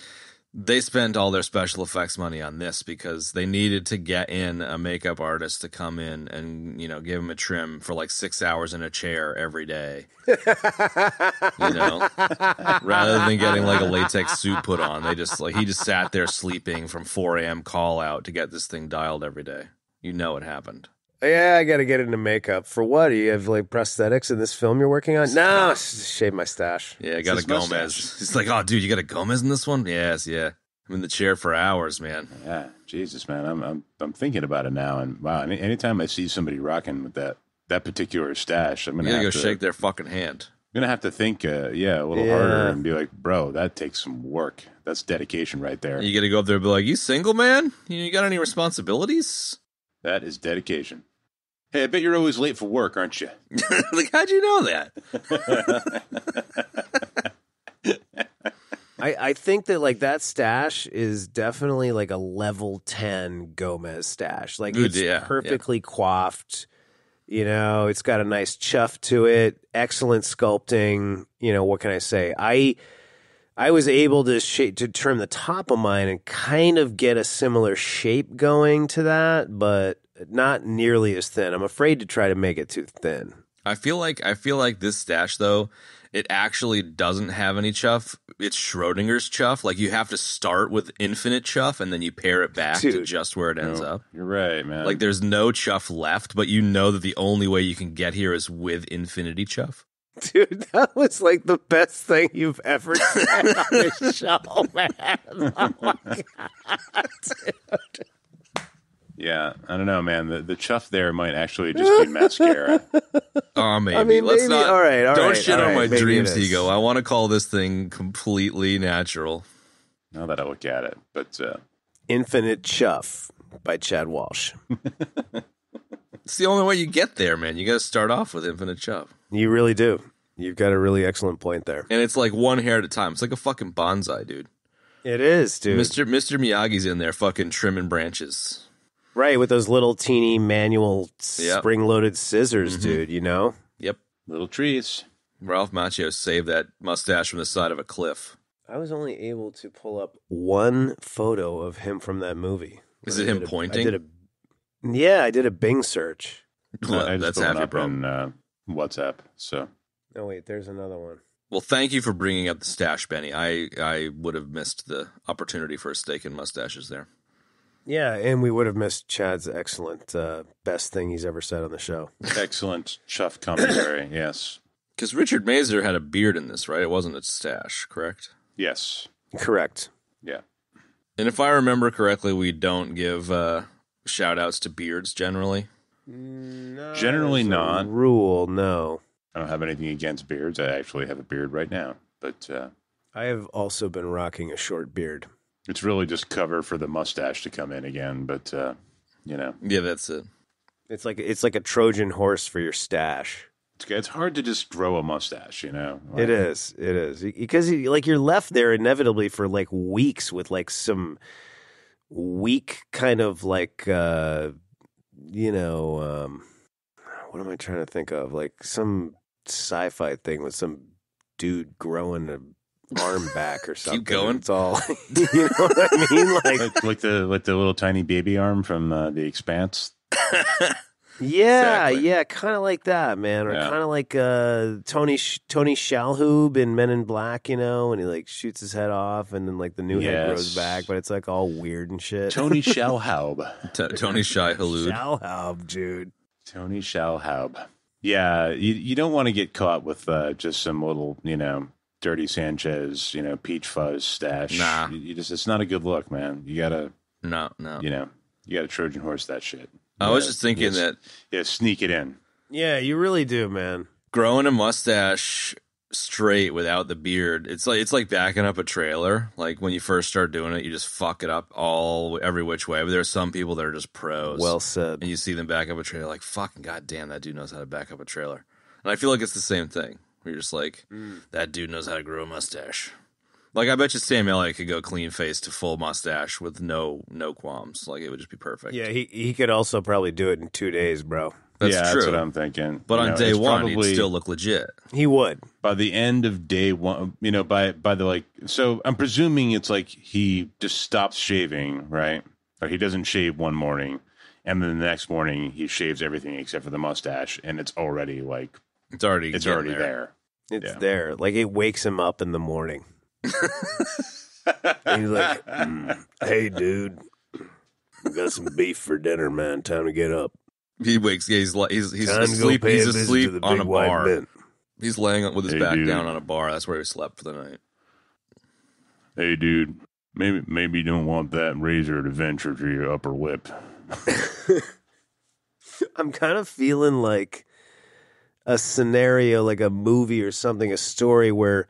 F: they spent all their special effects money on this because they needed to get in a makeup artist to come in and you know give him a trim for like six hours in a chair every day. You know? Rather than getting like a latex suit put on they just like he just sat there sleeping from 4 a.m call out to get this thing dialed every day. You know it happened
D: Yeah, I got to get into makeup for what? Do you have like prosthetics in this film you're working on? No, s- shave my stash.
F: Yeah, I got a
E: his
F: Gomez.
E: mustache.
F: He's like, oh, dude, you got a Gomez in this one? Yes, yeah. I'm in the chair for hours, man.
E: Yeah, Jesus, man. I'm I'm I'm thinking about it now, and wow. Any, anytime I see somebody rocking with that that particular stash, I'm gonna
F: gotta go
E: to,
F: shake their fucking hand.
E: I'm gonna have to think, uh, yeah, a little
D: Yeah.
E: harder, and be like, bro, that takes some work. That's dedication right there.
F: You gotta go up there and be like, you single, man? You, you got any responsibilities?
E: That is dedication. Hey, I bet you're always late for work, aren't you?
F: like, how'd you know that?
D: I, I think that like that stash is definitely like a level 10 Gomez stash. Like
F: Good,
D: it's
F: yeah,
D: perfectly coiffed. You know, it's got a nice chuff to it, excellent sculpting. You know, what can I say? I I was able to sh- to trim the top of mine and kind of get a similar shape going to that, but not nearly as thin. I'm afraid to try to make it too thin.
F: I feel like I feel like this stash though, it actually doesn't have any chuff. It's Schrodinger's chuff. Like you have to start with infinite chuff and then you pair it back to just where it ends
E: No,
F: up.
E: You're right, man.
F: Like there's no chuff left, but you know that the only way you can get here is with infinity chuff.
D: Dude, that was like the best thing you've ever said on this show, man. Oh my God.
E: yeah, I don't know, man. The the chuff there might actually just be mascara.
F: Oh, maybe.
D: I mean,
F: Let's
D: maybe-
F: not.
D: all right, all
F: don't
D: right,
F: shit
D: all
F: on
D: right,
F: my dreams, ego. I want to call this thing completely natural.
E: now that I look at it, but uh,
D: Infinite Chuff by Chad Walsh.
F: It's the only way you get there, man. You got to start off with infinite chuff.
D: You really do. You've got a really excellent point there.
F: And it's like one hair at a time. It's like a fucking bonsai, dude.
D: It is, dude.
F: Mr. Mr. Miyagi's in there fucking trimming branches.
D: Right, with those little teeny manual
F: Yep.
D: spring loaded scissors,
F: Mhm.
D: dude, you know?
F: Yep.
E: little trees.
F: Ralph Macchio saved that mustache from the side of a cliff.
D: I was only able to pull up one photo of him from that movie.
F: Is
D: I
F: it him pointing?
D: I did a, yeah, I did a Bing search.
F: Well,
E: I just
F: that's
E: put
F: half your
E: up
F: problem.
E: in uh, WhatsApp. So
D: Oh, wait, there's another one.
F: Well, thank you for bringing up the stash, Benny. I, I would have missed the opportunity for a steak and mustaches there.
D: Yeah, and we would have missed Chad's excellent uh, best thing he's ever said on the show.
E: excellent chuff commentary. yes,
F: Because Richard Masur had a beard in this, right? It wasn't a stash, correct?
E: yes,
D: Correct.
E: yeah.
F: And if I remember correctly, we don't give uh, shout outs to beards generally.
E: Generally
D: As a
E: not.
D: Rule, no.
E: I don't have anything against beards. I actually have a beard right now, but uh,
D: I have also been rocking a short beard.
E: it's really just cover for the mustache to come in again. But uh, you know,
F: Yeah, that's it.
D: It's like it's like a Trojan horse for your stash.
E: it's, it's hard to just grow a mustache. You know,
D: It is. It is because like you're left there inevitably for like weeks with like some weak kind of like uh you know um what am I trying to think of like some sci-fi thing with some dude growing a arm back or something.
F: Keep going.
D: It's all you know what I mean like
E: like, like the like the little tiny baby arm from uh, the Expanse.
D: Yeah,
F: Exactly.
D: yeah, kind of like that, man, or
E: Yeah.
D: kind of like uh, Tony Sh- Tony Shalhoub in Men in Black, you know, and he like shoots his head off, and then like the new head grows back, but it's like all weird and shit.
E: Tony Shalhoub.
F: T- Tony Shy Halud.
D: Shalhoub, dude.
E: Tony Shalhoub. Yeah, you you don't want to get caught with uh, just some little you know dirty Sanchez you know peach fuzz stash.
F: Nah.
E: you, you just it's not a good look, man. You gotta
F: No, no.
E: you know you gotta Trojan horse that shit.
F: I was just thinking
E: yes.
F: that
E: Yeah, sneak it in.
D: Yeah, you really do, man.
F: growing a mustache straight without the beard, it's like it's like backing up a trailer. Like when you first start doing it, you just fuck it up all every which way. But there are some people that are just pros.
D: Well said.
F: and you see them back up a trailer, like fucking goddamn, that dude knows how to back up a trailer. And I feel like it's the same thing. Where you're just like, mm. that dude knows how to grow a mustache. Like I bet you Sam Elliott could go clean face to full mustache with no no qualms. Like it would just be perfect.
D: Yeah, he he could also probably do it in two days, bro.
F: that's
E: yeah,
F: true.
E: that's what I'm thinking.
F: but
E: You
F: on
E: know,
F: day one,
E: probably-
F: he'd still look legit.
D: He would.
E: by the end of day one, you know, by by the like, so I'm presuming it's like he just stops shaving, right? Or he doesn't shave one morning, and then the next morning he shaves everything except for the mustache, and it's already like
F: It's already
E: it's
F: getting
E: already there.
D: It's
E: Yeah.
D: there. Like it wakes him up in the morning. And he's like, "Mm, "Hey, dude, we got some beef for dinner, man. Time to get up.
F: He wakes. Yeah, he's li- he's he's
D: Time
F: asleep. He's asleep on a bar.
D: mint."
F: He's laying with his
E: Hey,
F: back
E: dude.
F: down on a bar. That's where he slept for the night.
E: Hey, dude, maybe maybe you don't want that razor to venture to your upper lip.
D: I'm kind of feeling like a scenario, like a movie or something, a story where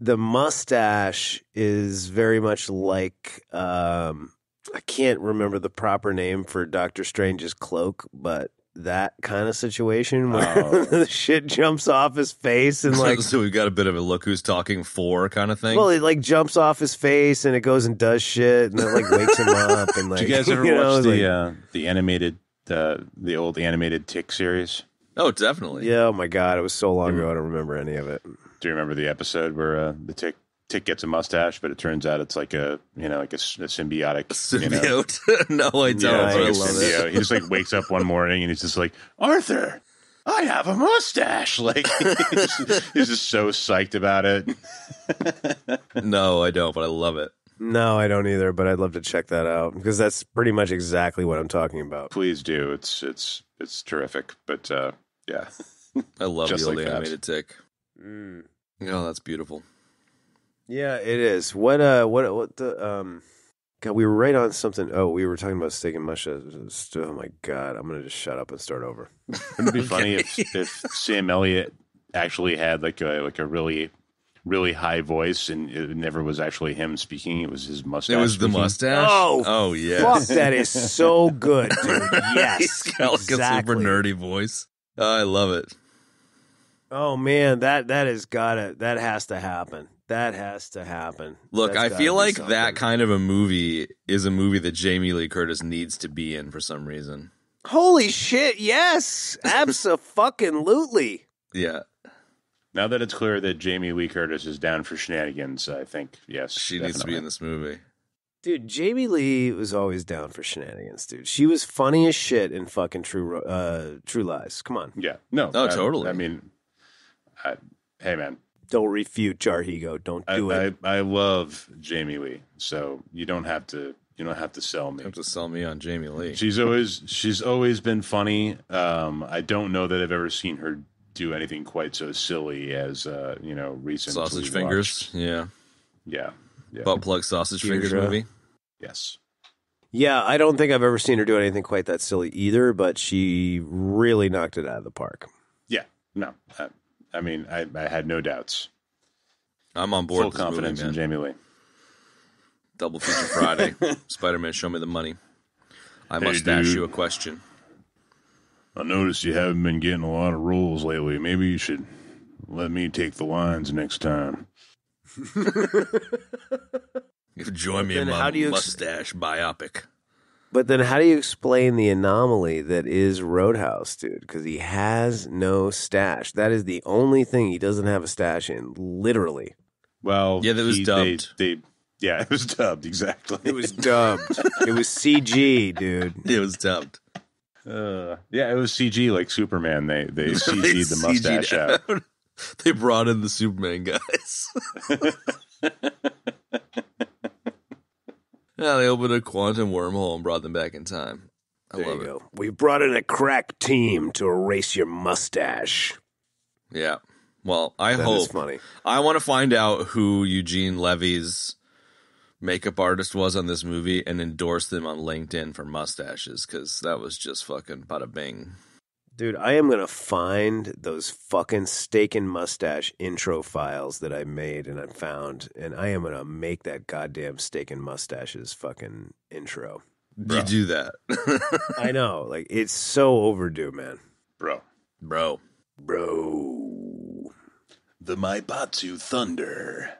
D: the mustache is very much like um, I can't remember the proper name for Doctor Strange's cloak, but that kind of situation where
E: Oh.
D: the shit jumps off his face and like
F: so we've got a bit of a look who's talking for kind of thing.
D: well, it like jumps off his face and it goes and does shit and it like wakes him up and like
E: Did you guys ever
D: you know,
E: watch the
D: like-
E: uh, the animated uh, the old animated Tick series?
F: oh, definitely.
D: yeah, oh my god, it was so long ago I don't remember any of it.
E: Do you remember the episode where uh, the Tick Tick gets a mustache, but it turns out it's like a you know like a symbiotic you know?
F: Symbiote. no, I don't.
E: Yeah, it's
F: I
E: like a
F: love
E: symbiote.
F: it.
E: He just like wakes up one morning and he's just like Arthur, I have a mustache. Like he's, he's just so psyched about it.
F: No, I don't, but I love it.
D: No, I don't either, but I'd love to check that out because that's pretty much exactly what I'm talking about.
E: Please do. It's it's it's terrific. But uh, yeah,
F: I love
E: Just
F: the old
E: like that.
F: animated tick.
D: Mm.
F: Oh, that's beautiful.
D: Yeah, it is. What uh what what the um God, we were right on something. Oh, we were talking about steak and mushrooms. Oh my god, I'm gonna just shut up and start over.
E: wouldn't it be funny if if Sam Elliott actually had like a like a really really high voice and it never was actually him speaking. It was his mustache.
F: It was the mustache.
D: Oh,
F: oh yeah.
D: Fuck, that is so good, dude. Yes,
F: He's got like
D: exactly.
F: a super nerdy voice. Oh, I love it.
D: Oh man, that that has gotta that has to happen. That has to happen.
F: Look,
D: That's
F: I feel like
D: something.
F: that kind of a movie is a movie that Jamie Lee Curtis needs to be in for some reason.
D: Holy shit! Yes, absolutely.
F: Yeah,
E: Now that it's clear that Jamie Lee Curtis is down for shenanigans, I think yes,
F: she needs to be in this movie.
D: Dude, Jamie Lee was always down for shenanigans, dude. She was funny as shit in fucking True uh, True Lies. Come on,
E: Yeah, no,
F: Oh,
E: I-
F: totally.
E: I mean, I, hey man,
D: don't refute Jarhigo. Don't
E: I,
D: do it.
E: I I love Jamie Lee, so you don't have to you don't have to sell me.
F: You have to sell me on Jamie Lee.
E: She's always she's always been funny. Um, I don't know that I've ever seen her do anything quite so silly as uh, you know recent
F: Sausage fingers. Yeah.
E: Yeah, yeah,
F: Butt plug sausage fingers
D: Deirdre.
F: movie.
E: yes.
D: yeah, I don't think I've ever seen her do anything quite that silly either. But she really knocked it out of the park.
E: Yeah, no. I, I mean, I, I had no doubts.
F: I'm on board
E: Full
F: with
E: confidence
F: movie,
E: in. Jamie Lee.
F: Double feature Friday. Spider Man, show me the money. I
E: Hey,
F: must ask you a question.
E: I noticed you haven't been getting a lot of roles lately. Maybe you should let me take the lines next time.
F: You could join me in my
D: how do you ex-
F: mustache biopic.
D: But then, how do you explain the anomaly that is Roadhouse, dude? Because he has no stash. That is the only thing he doesn't have a stash in. Literally,
E: Well,
F: Yeah, that was
E: he-
F: dubbed.
E: They, they, yeah, it was dubbed exactly.
D: it was dubbed. it was CG, dude.
F: It was dubbed.
E: Uh, yeah, it was CG like Superman. They they CG'd the mustache
F: CG'd
E: out.
F: they brought in the Superman guys. Yeah, they opened a quantum wormhole and brought them back in time. I
D: There
F: love
D: you
F: it.
D: go. We brought in a crack team to erase your mustache.
F: Yeah. Well, I
D: That is
F: hope.
D: funny.
F: I want to find out who Eugene Levy's makeup artist was on this movie and endorse them on LinkedIn for mustaches because that was just fucking bada bing.
D: Dude, I am gonna find those fucking steak and mustache intro files that I made and I found, and I am gonna make that goddamn steak and mustaches fucking intro.
F: You do that,
D: I know, like it's so overdue, man.
E: Bro,
F: bro.
D: Bro.
E: the Maibatsu Thunder.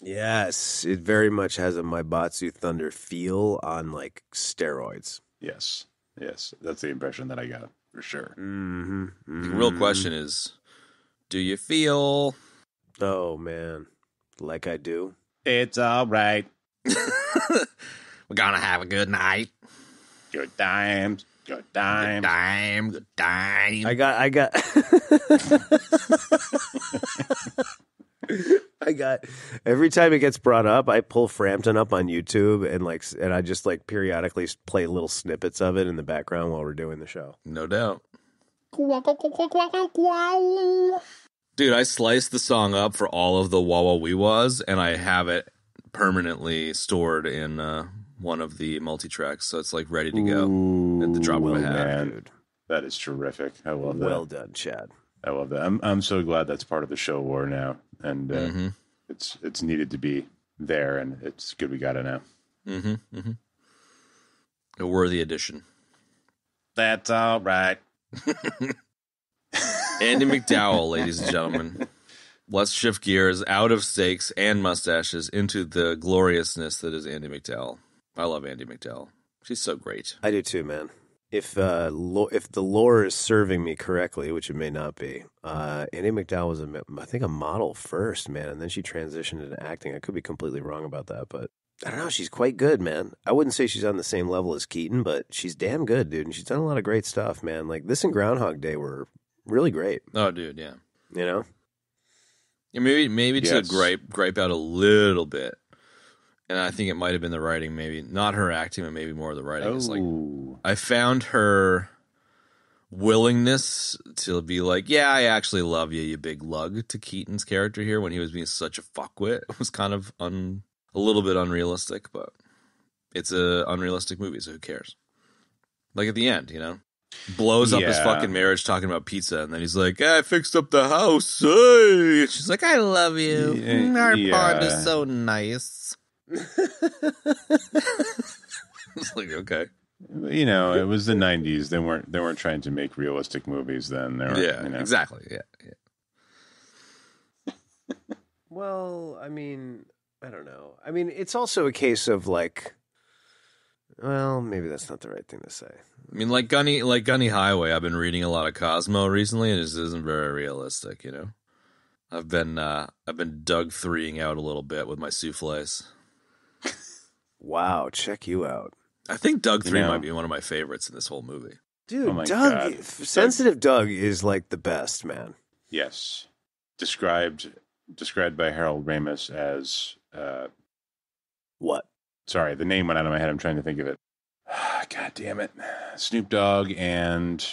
D: Yes, it very much has a Maibatsu Thunder feel on like steroids.
E: Yes, yes, that's the impression that I got for sure.
D: Mm-hmm.
F: The real question is, do you feel?
D: Oh man, like I do.
E: It's all right.
F: We're gonna have a good night.
E: Good times, good
F: Good
E: times.
F: time, good time.
D: I got, I got, I got. Every time it gets brought up, I pull Frampton up on YouTube and like, and I just like periodically play little snippets of it in the background while we're doing the show.
F: no doubt. Dude, I sliced the song up for all of the Wawa Weewas, and I have it permanently stored in uh, one of the multi tracks, so it's like ready to go. At the drop of a hat.
E: man,
D: Dude,
E: that is terrific. I love that.
D: well done, Chad.
E: I love that. I'm I'm so glad that's part of the show war now, and uh,
F: Mm-hmm.
E: it's it's needed to be there, and it's good we got it now.
F: Mm-hmm. Mm-hmm. A worthy addition.
E: That's all right.
F: Andie MacDowell, ladies and gentlemen. Let's shift gears out of steaks and mustaches into the gloriousness that is Andie MacDowell. I love Andie MacDowell. She's so great.
D: I do too, man. If uh, lo- if the lore is serving me correctly, which it may not be, uh, Andie MacDowell was, a, mo- I think, a model first, man, and then she transitioned into acting. I could be completely wrong about that, but I don't know. She's quite good, man. I wouldn't say she's on the same level as Keaton, but she's damn good, dude. And she's done a lot of great stuff, man. Like this and Groundhog Day were really great.
F: Oh, dude, yeah.
D: You know,
F: Yeah, maybe maybe to gripe gripe out a little bit, and I think it might have been the writing. Maybe not her acting, but maybe more of the writing. It's like
E: Oh,
F: I found her willingness to be like, "Yeah, I actually love you, you big lug." To Keaton's character here, when he was being such a fuckwit, was kind of un a little bit unrealistic, but it's a unrealistic movie, so who cares? Like at the end, you know, blows up his fucking marriage talking about pizza, and then he's like, "I fixed up the house." Hey. She's like, "I love you.
E: Yeah,
F: Our pond
E: yeah.
F: is so nice." It's like okay.
E: you know, it was the '90s. They weren't they weren't trying to make realistic movies then. They were,
F: Yeah,
E: you know.
F: exactly. Yeah, yeah.
D: Well, I mean, I don't know. I mean, it's also a case of like, well, maybe that's not the right thing to say.
F: I mean, like Gunny, like Gunny Highway. I've been reading a lot of Cosmo recently, and it just isn't very realistic. You know, I've been uh, I've been Doug threeing out a little bit with my souffles.
D: Wow, check you out,
F: I think Doug
E: You
F: three
E: know.
F: might be one of my favorites in this whole movie.
D: dude.
E: Oh
D: Doug,
E: God.
D: sensitive Doug is like the best man.
E: Yes, described described by Harold Ramis as uh,
D: What?
E: sorry, the name went out of my head. I'm trying to think of it. God damn it, Snoop Dogg and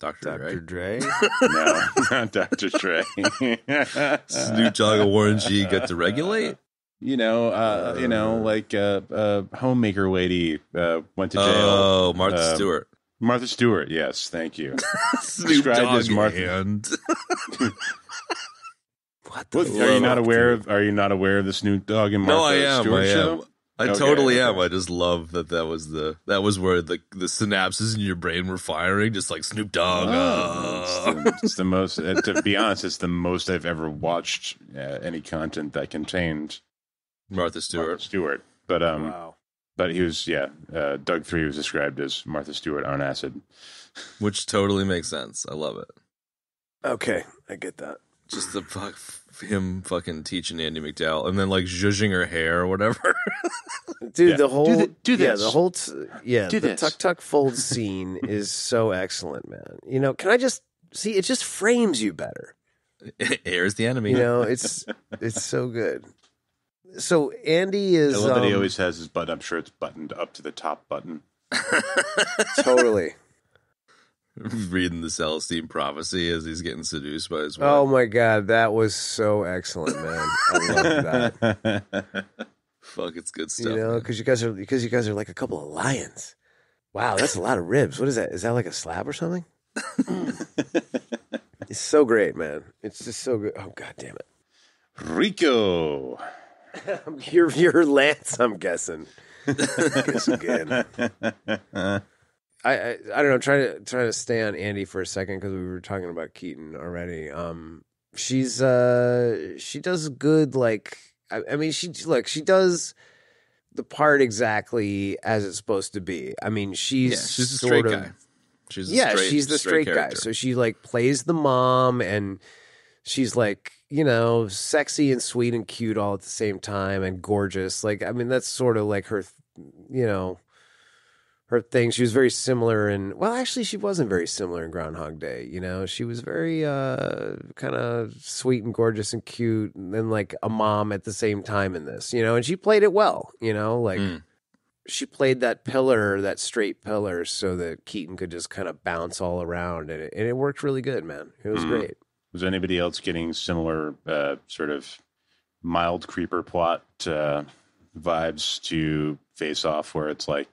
F: Doctor
D: Dr.
F: Dre,
D: Dre.
E: no, not Dr. Dre.
F: Snoop Dogg and Warren G get to regulate.
E: You know, uh, you know, like uh, uh, homemaker lady uh, went to jail.
F: Oh, Martha
E: Uh,
F: Stewart,
E: Martha Stewart. Yes, thank you.
F: Snoop
E: described as Martha-
D: What the?
E: What, are you not aware of? Are you not aware of the Snoop Dogg and Martha
F: no, I am.
E: Stewart
F: I am.
E: show?
F: I
E: Okay,
F: totally am.
E: okay.
F: I just love that that was the that was where the the synapses in your brain were firing, just like Snoop Dogg.
E: Oh, it's,
F: uh.
E: the, it's the most. Uh, to be honest, it's the most I've ever watched uh, any content that contained
F: Martha
E: Martha
F: Stewart.
E: Stewart. But um,
D: Wow.
E: but he was yeah. Uh, Doug three was described as Martha Stewart on acid.
F: which totally makes sense. I love it.
D: Okay, I get that.
F: Just the fuck him fucking teaching Andie MacDowell and then like zhuzhing her hair or whatever.
D: Dude,
E: Yeah.
D: the whole
E: Do the- do
D: yeah,
E: this.
D: the whole t- yeah,
E: Do
D: the
E: this.
D: tuck tuck fold scene is so excellent, man. You know, can I just see? It just frames you better.
F: Air is the enemy.
D: You know, it's it's so good. So Andy
E: I
D: is
E: love that he
D: um,
E: always has his button up shirts buttoned up to the top button.
D: totally.
F: Reading the Celestine prophecy as he's getting seduced by his wife.
D: Oh my god, that was so excellent, man. I love that.
F: Fuck, it's good stuff.
D: you know, because you guys are because you guys are like a couple of lions. Wow, that's a lot of ribs. What is that? Is that like a slab or something? it's so great, man. It's just so good. Oh god damn it.
E: Rico.
D: You're you're Lance, I'm guessing. Guess again. I, I I don't know. Try to try to stay on Andie for a second because we were talking about Keaton already. Um, she's uh she does good. Like I, I mean, she look she does the part exactly as it's supposed to be. I mean, she's
F: yeah, she's a straight
D: of,
F: guy. She's a
D: yeah,
F: straight,
D: she's the straight, guy. So she like plays the mom and she's like, you know, sexy and sweet and cute all at the same time and gorgeous. Like, I mean, that's sort of like her, you know, her thing. She was very similar in, well, actually, she wasn't very similar in Groundhog Day. You know, she was very uh, kind of sweet and gorgeous and cute and then like a mom at the same time in this, you know, and she played it well, you know, like
F: Mm.
D: she played that pillar, that straight pillar, so that Keaton could just kind of bounce all around, and it, and it worked really good, man. It was
E: Mhm.
D: great.
E: Was anybody else getting similar uh, sort of mild creeper plot uh, vibes to Face Off, where it's like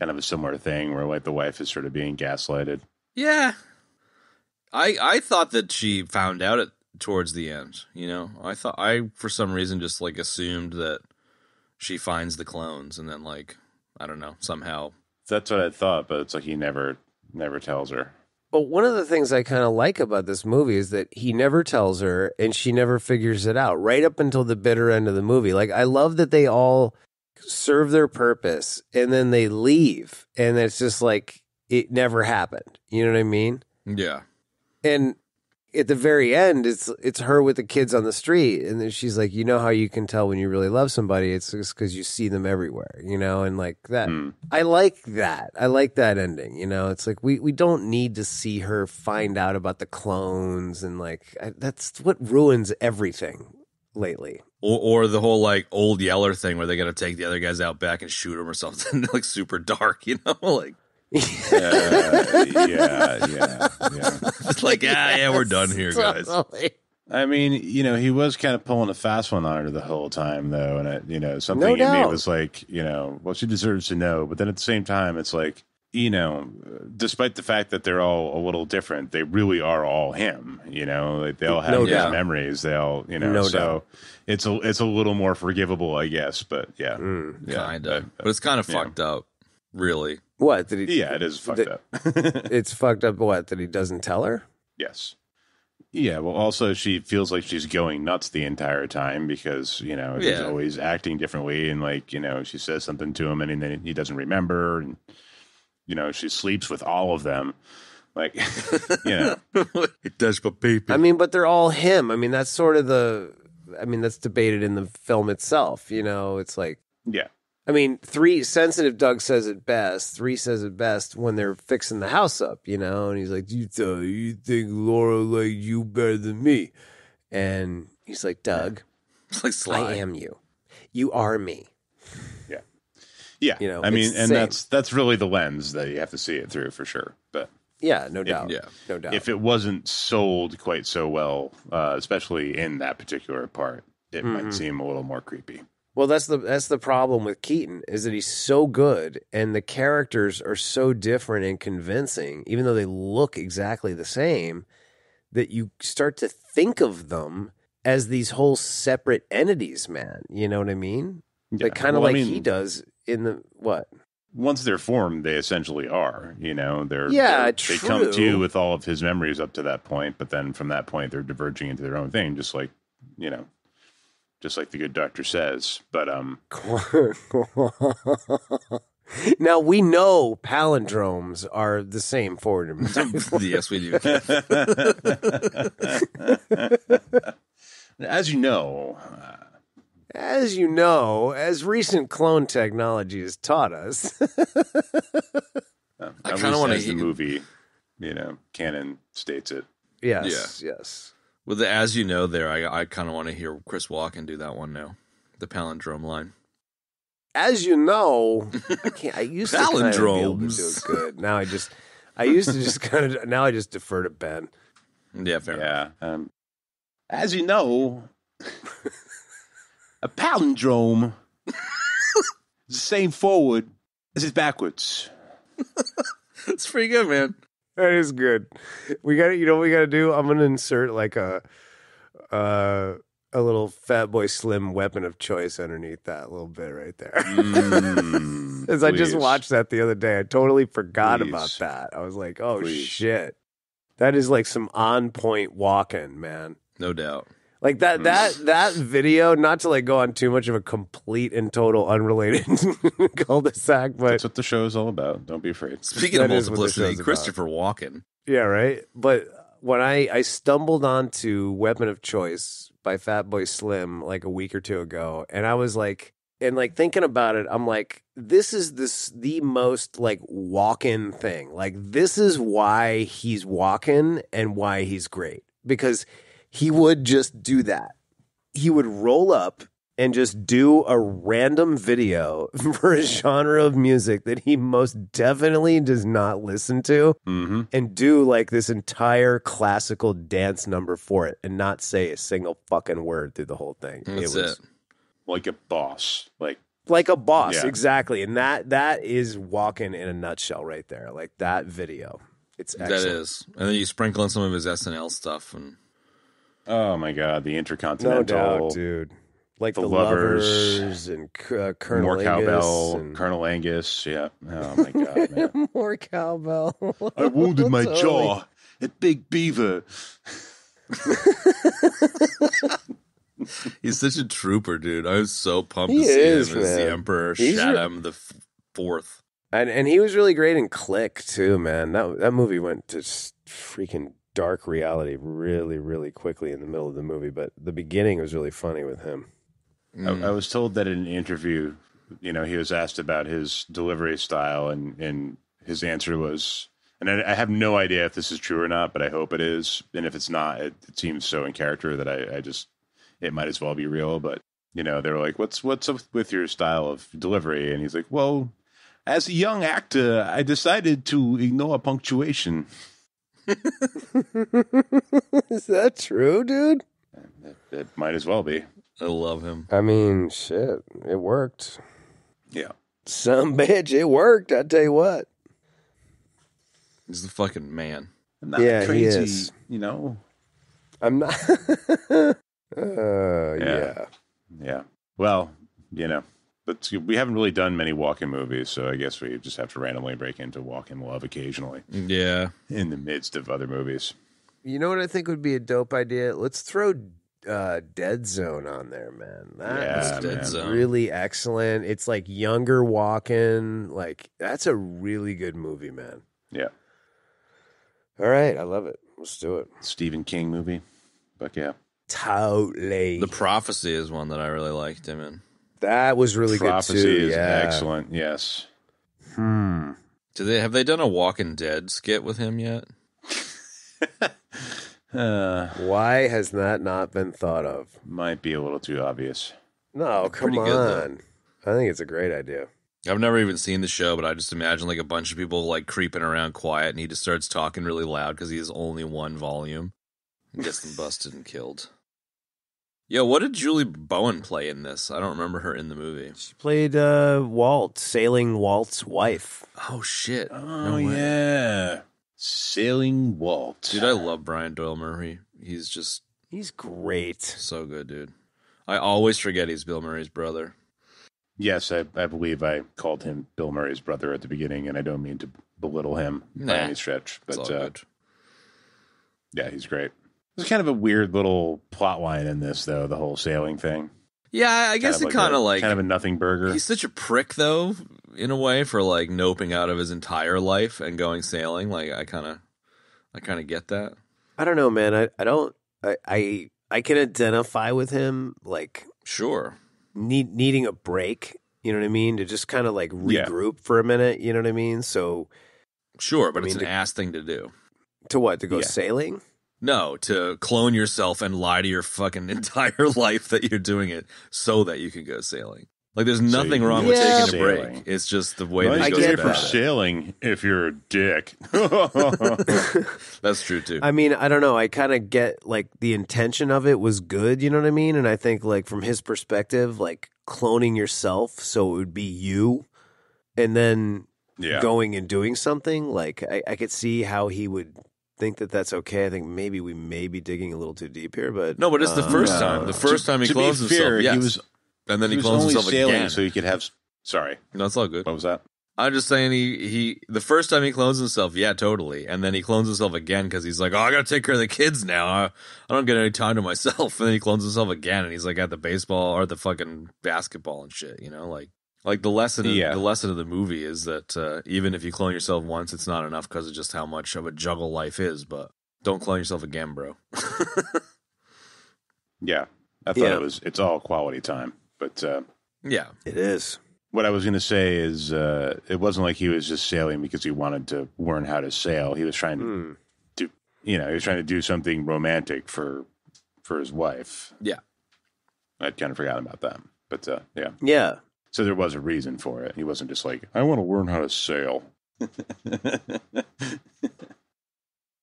E: kind of a similar thing, where like the wife is sort of being gaslighted?
F: Yeah. I I thought that she found out it towards the end, you know. I thought I for some reason just like assumed that she finds the clones and then like I don't know, somehow
E: That's what I thought, but it's like he never never tells her.
D: But one of the things I kind of like about this movie is that he never tells her, and she never figures it out right up until the bitter end of the movie. Like I love that they all serve their purpose, and then they leave, and it's just like it never happened. You know what I mean?
F: Yeah.
D: and at the very end, it's it's her with the kids on the street, and then she's like, you know how you can tell when you really love somebody? It's just because you see them everywhere, you know, and like that.
E: Hmm.
D: I like that. I like that ending. You know, it's like we we don't need to see her find out about the clones and like I, that's what ruins everything lately.
F: Or, or the whole like old Yeller thing where they got to take the other guys out back and shoot them or something like super dark, you know? Like,
E: Yeah, yeah, yeah.
F: it's like, ah, yeah, we're done here, guys.
D: Totally.
E: I mean, you know, he was kind of pulling a fast one on her the whole time, though, and it, you know, something
D: No
E: in me was like, you know, well, she deserves to know, but then at the same time, it's like, you know, despite the fact that they're all a little different, they really are all him. You know, like they all have
D: No
E: his
F: doubt.
E: memories. They all, you know,
D: No
E: so
D: doubt.
E: it's a it's a little more forgivable, I guess. But yeah,
D: Mm.
E: yeah,
F: kind of.
E: but-
F: But it's kind of
E: yeah.
F: fucked up, really.
D: What did he?
E: yeah, it is fucked
D: the-
E: up.
D: It's fucked up. What that he doesn't tell her?
E: Yes. Yeah, well, also she feels like she's going nuts the entire time because you know he's
F: Yeah.
E: always acting differently, and like you know she says something to him, and then he doesn't remember, and you know she sleeps with all of them, like you know,
F: it does for baby.
D: I mean, but they're all him. I mean, that's sort of the. I mean, that's debated in the film itself. You know, it's like.
E: yeah,
D: I mean, three sensitive Doug says it best. Three says it best when they're fixing the house up, you know. And he's like, "You th- you think Laura like you better than me?" And he's like, "Doug,
F: it's like Sly.
D: I am you. You are me."
E: yeah. Yeah.
D: You know,
E: I mean, and
D: same.
E: that's that's really the lens that you have to see it through for sure. But
D: Yeah, no doubt.
F: yeah.
D: no doubt.
E: if it wasn't sold quite so well, uh, especially in that particular part, it
D: Mm-hmm.
E: might seem a little more creepy.
D: Well, that's the that's the problem with Keaton is that he's so good and the characters are so different and convincing, even though they look exactly the same, that you start to think of them as these whole separate entities, man. You know what I mean?
E: Yeah.
D: Like kind of
E: Well, I
D: like
E: mean,
D: he does in the what?
E: once they're formed, they essentially are. You know, they're
D: Yeah,
E: they're- they come to you with all of his memories up to that point, but then from that point, they're diverging into their own thing, just like you know, just like the good doctor says. But um,
D: now we know palindromes are the same forward and back.
F: yes, we do.
E: as you know, uh,
D: As you know, as recent clone technology has taught us,
E: uh,
F: I kinda wanna
E: as the movie, you know, canon states it.
D: yes, yes.
F: With the as you know there, I I kind of want to hear Chris Walken do that one now. The palindrome line.
D: As you know, I can't. I used to kind of be able to do it good. Now I just, I used to just kind of. Now I just defer to Ben.
F: Yeah, fair. enough.
E: Yeah. Um, as you know, a palindrome is the same forward as it's backwards.
F: It's pretty good, man.
D: That is good. We got to You know what we got to do? I'm gonna insert like a, uh, a little Fat Boy Slim weapon of choice underneath that little bit right there.
E: Mm,
D: As I just watched that the other day, I totally forgot
E: Please.
D: about that. I was like, oh
E: Please.
D: shit, that is like some on point walking, man.
F: No doubt.
D: Like that hmm. that that video, not to like go on too much of a complete and total unrelated cul-de-sac, but
E: That's what the show is all about. Don't be afraid.
F: Speaking of
D: That is what the
F: multiplicity,
D: show's about.
F: Christopher Walken.
D: yeah, right. But when I I stumbled onto Weapon of Choice by Fatboy Slim like a week or two ago, and I was like, and like thinking about it, I'm like, this is this the most like Walken thing. Like this is why he's Walken and why he's great because he would just do that. He would roll up and just do a random video for a genre of music that he most definitely does not listen to
E: Mm-hmm.
D: and do like this entire classical dance number for it and not say a single fucking word through the whole thing.
F: That's
D: it was
F: it.
E: Like a boss. Like
D: like a boss,
E: Yeah.
D: exactly. And that that is Walken in a nutshell right there. Like that video. It's excellent.
F: That is. And then you sprinkle in some of his SNL stuff and
E: oh my god, the
D: No
E: intercontinental.
D: doubt, dude. Like the,
E: The
D: lovers,
E: Lovers.
D: and uh, Colonel
E: More
D: Angus
E: cowbell,
D: and-
E: Colonel Angus. Yeah. Oh my god, man.
D: more cowbell.
E: I wounded my
D: Totally.
E: jaw at Big Beaver.
F: he's such a trooper, dude. I was so pumped
D: He
F: to see
D: is,
F: him as the. Emperor
D: He's re-
F: Shaddam the f- fourth.
D: And and he was really great in Click too, man. That that movie went to freaking dark reality really, really quickly in the middle of the movie. But the beginning was really funny with him.
F: Mm.
E: I, I was told that in an interview, you know, he was asked about his delivery style, and and his answer was, and I, I have no idea if this is true or not, but I hope it is. And if it's not, it, it seems so in character that I, I just it might as well be real. But you know, they're like, "What's what's up with your style of delivery?" And he's like, "Well." As a young actor, I decided to ignore punctuation.
D: Is that true, dude?
E: It, it might as well be.
F: I love him.
D: I mean, shit, it worked.
E: Yeah.
D: Some bitch, it worked. I tell you what.
F: He's the fucking man.
E: I'm not
D: Yeah, he
E: crazy,
D: is.
E: you know.
D: I'm not. uh, yeah.
E: Yeah. Well, you know, but we haven't really done many Walken movies, so I guess we just have to randomly break into Walken love occasionally
F: Yeah.
E: in the midst of other movies.
D: You know what I think would be a dope idea? Let's throw uh, Dead Zone on there, man. That
E: Yeah,
D: was
F: Dead
E: man.
F: Zone.
D: really excellent. It's like younger Walken. Like that's a really good movie, man.
E: Yeah.
D: All right, I love it. Let's do it.
E: Stephen King movie. But yeah.
D: Totally.
F: The Prophecy is one that I really liked him in.
D: That was really
E: Prophecy
D: good too.
E: is
D: yeah.
E: excellent. Yes.
D: Hmm.
F: Do they have they done a Walking Dead skit with him yet?
E: Uh,
D: Why has that not been thought of?
E: might be a little too obvious.
D: No, come
F: Pretty
D: on.
F: good,
D: I think it's a great idea.
F: I've never even seen the show, but I just imagine like a bunch of people like creeping around quiet, and he just starts talking really loud because he has only one volume, and gets them busted and killed. Yo, what did Julie Bowen play in this? I don't remember her in the movie.
D: She played uh, Walt, sailing Walt's wife.
F: Oh shit!
E: Oh,
F: No
E: yeah. Sailing Walt.
F: dude, I love Brian Doyle Murray. He's just
D: He's great.
F: so good, dude. I always forget he's Bill Murray's brother.
E: Yes, I, I believe I called him Bill Murray's brother at the beginning, and I don't mean to belittle him by any stretch.
F: It's
E: But
F: all
E: uh,
F: good.
E: yeah, he's great. There's kind of a weird little plot line in this, though, the whole sailing thing.
F: Yeah, I guess it kind of like
E: kind of a nothing burger.
F: He's such a prick, though, in a way, for like noping out of his entire life and going sailing. Like, I kind of, I kind of get that.
D: I don't know, man. I, I don't. I, I I can identify with him, like
F: Sure.
D: need, needing a break. You know what I mean? To just kind of like
E: Yeah.
D: regroup for a minute. You know what I mean? So
F: Sure, but
D: I
F: it's
D: mean,
F: an
D: to-
F: ass thing to do.
D: to what? To go
E: Yeah.
D: sailing?
F: No, to clone yourself and lie to your fucking entire life that you're doing it so that you can go sailing. Like, there's nothing
E: can
F: wrong
D: go
F: with taking a
E: sailing.
F: break. It's just the way
E: Nice
F: that
D: I
F: he goes
D: get
E: for
F: about
D: that.
F: it.
E: sailing if you're a dick.
F: That's true, too.
D: I mean, I don't know. I kind of get like the intention of it was good. You know what I mean? And I think like from his perspective, like cloning yourself so it would be you, and then
E: yeah.
D: going and doing something. Like I, I could see how he would think that that's okay. I think maybe we may be digging a little too deep here, but
F: no, but it's the
D: uh,
F: first
E: no.
F: time. The first time he clones
E: be
F: himself.
E: fair,
F: yes.
E: he was
F: and then
E: he
F: he, clones himself
E: sailing
F: again.
E: so he could have. Sorry,
F: no, it's all good.
E: what was that?
F: I'm just saying he he the first time he clones himself, yeah, totally, and then he clones himself again because he's like, oh, I gotta take care of the kids now. I, I don't get any time to myself, and then he clones himself again, and he's like at the baseball or the fucking basketball and shit, you know, like like the lesson of,
E: Yeah.
F: the lesson of the movie is that uh, even if you clone yourself once, it's not enough because of just how much of a juggle life is, but don't clone yourself again, bro.
E: Yeah, I thought
D: Yeah.
E: it was. It's all quality time, but. uh
F: yeah,
D: it is.
E: What I was going to say is, uh, it wasn't like he was just sailing because he wanted to learn how to sail. He was trying to
D: Hmm.
E: do, you know, he was trying to do something romantic for for his wife.
F: yeah.
E: I'd kind of forgotten about that, but uh, yeah.
D: Yeah.
E: So there was a reason for it. He wasn't just like, I want to learn how to sail.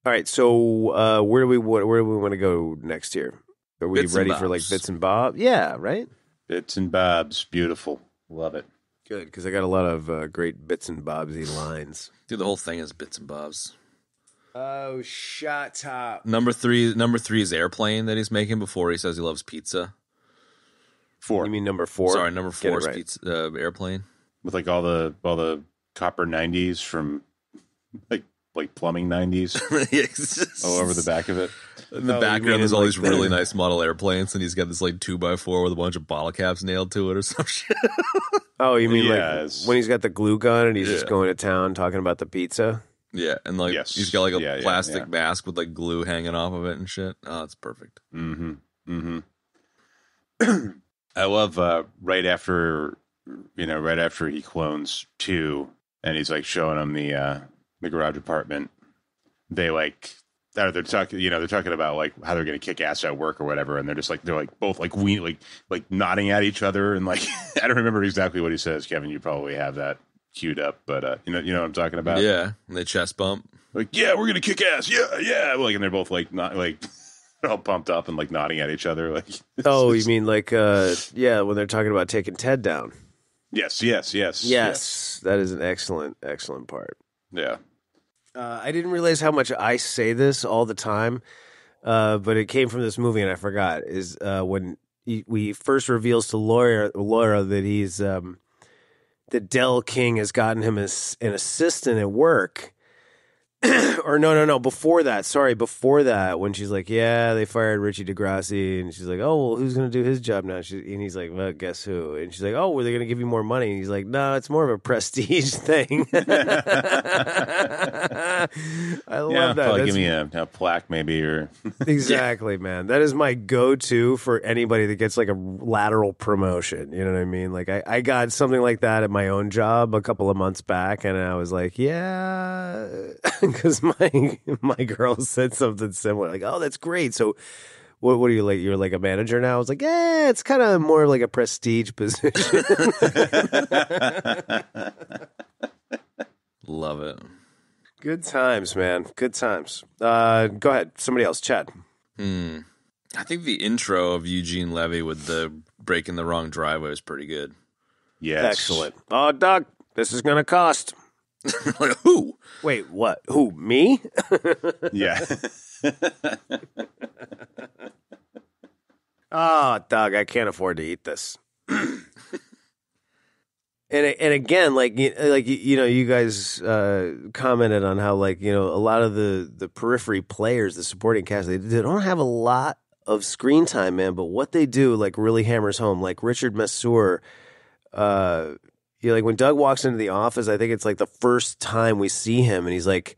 D: All right. So uh, where do we where do we want to go next here? Are we
F: Bits
D: ready for like bits and bob? Yeah. Right.
E: Bits and bobs, beautiful, love it.
D: Good because I got a lot of uh, great bits and bobsy lines.
F: Dude, the whole thing is bits and bobs.
D: Oh, shut up.
F: Number three, number three is airplane that he's making before he says he loves pizza.
E: Four
D: You mean number four?
F: Sorry, number
D: Get
F: four is
D: right.
F: pizza, uh, airplane.
E: with like all the all the copper nineties from like like plumbing nineties all over the back of it.
F: In the
D: Oh, you
F: background,
D: mean
F: there's all
D: like,
F: these really nice model airplanes, and he's got this like two by four with a bunch of bottle caps nailed to it or some shit.
D: Oh, you mean
E: Yeah,
D: like
E: it's-
D: when he's got the glue gun and he's just
F: Yeah.
D: going to town talking about the pizza?
F: Yeah, and like
E: Yes.
F: he's got like a
E: Yeah, yeah,
F: plastic
E: yeah.
F: mask with like glue hanging off of it and shit. Oh, it's perfect.
E: Mm-hmm. Mm-hmm. I love uh, right after you know, right after he clones two, and he's like showing him the uh, the garage apartment. They like they're, they're talking, you know, they're talking about like how they're going to kick ass at work or whatever, and they're just like they're like both like we like like nodding at each other, and like I don't remember exactly what he says. Kevin, you probably have that queued up, but uh, you know, you know what I'm talking about.
F: yeah, and they chest bump.
E: like yeah, we're gonna kick ass, yeah, yeah, like, and they're both like not like all pumped up and like nodding at each other, like
D: Oh, you mean like uh yeah, when they're talking about taking Ted down.
E: yes, yes, yes,
D: Yes, that is an excellent excellent part.
E: yeah.
D: Uh, I didn't realize how much I say this all the time, uh, but it came from this movie and I forgot. Is uh, when he, we first reveals to Laura, Laura that he's um, that Dell King has gotten him as an assistant at work. or no, no, no. Before that, sorry, before that, when she's like, "Yeah, they fired Richie Degrassi," and she's like, "Oh, well, who's going to do his job now?" She, and he's like, "Well, guess who?" And she's like, "Oh, were they going to give you more money?" And he's like, "No, it's more of a prestige thing." I love that.
E: probably
D: That's-
E: give me a, a plaque maybe or
D: exactly, man. That is my go-to for anybody that gets like a lateral promotion. You know what I mean? Like I, I got something like that at my own job a couple of months back, and I was like, yeah, because my my girl said something similar, like, oh, that's great. So. What, what are you like? You're like a manager now. I was like, yeah, it's kind of more like a prestige position.
F: Love it.
D: Good times, man. Good times. Uh, go ahead. Somebody else, Chad.
F: Hmm. I think the intro of Eugene Levy with the breaking the wrong driveway was pretty good.
E: yes.
D: Excellent. Oh, Doug, this is gonna cost.
F: like who?
D: Wait, what? Who? Me?
E: Yeah.
D: Oh, Doug, I can't afford to eat this. and and again, like you- like you- you know, you guys uh, commented on how like you know a lot of the the periphery players, the supporting cast, they, they don't have a lot of screen time, man. But what they do like really hammers home. Like Richard Masur, uh, you like when Doug walks into the office, I think it's like the first time we see him, and he's like,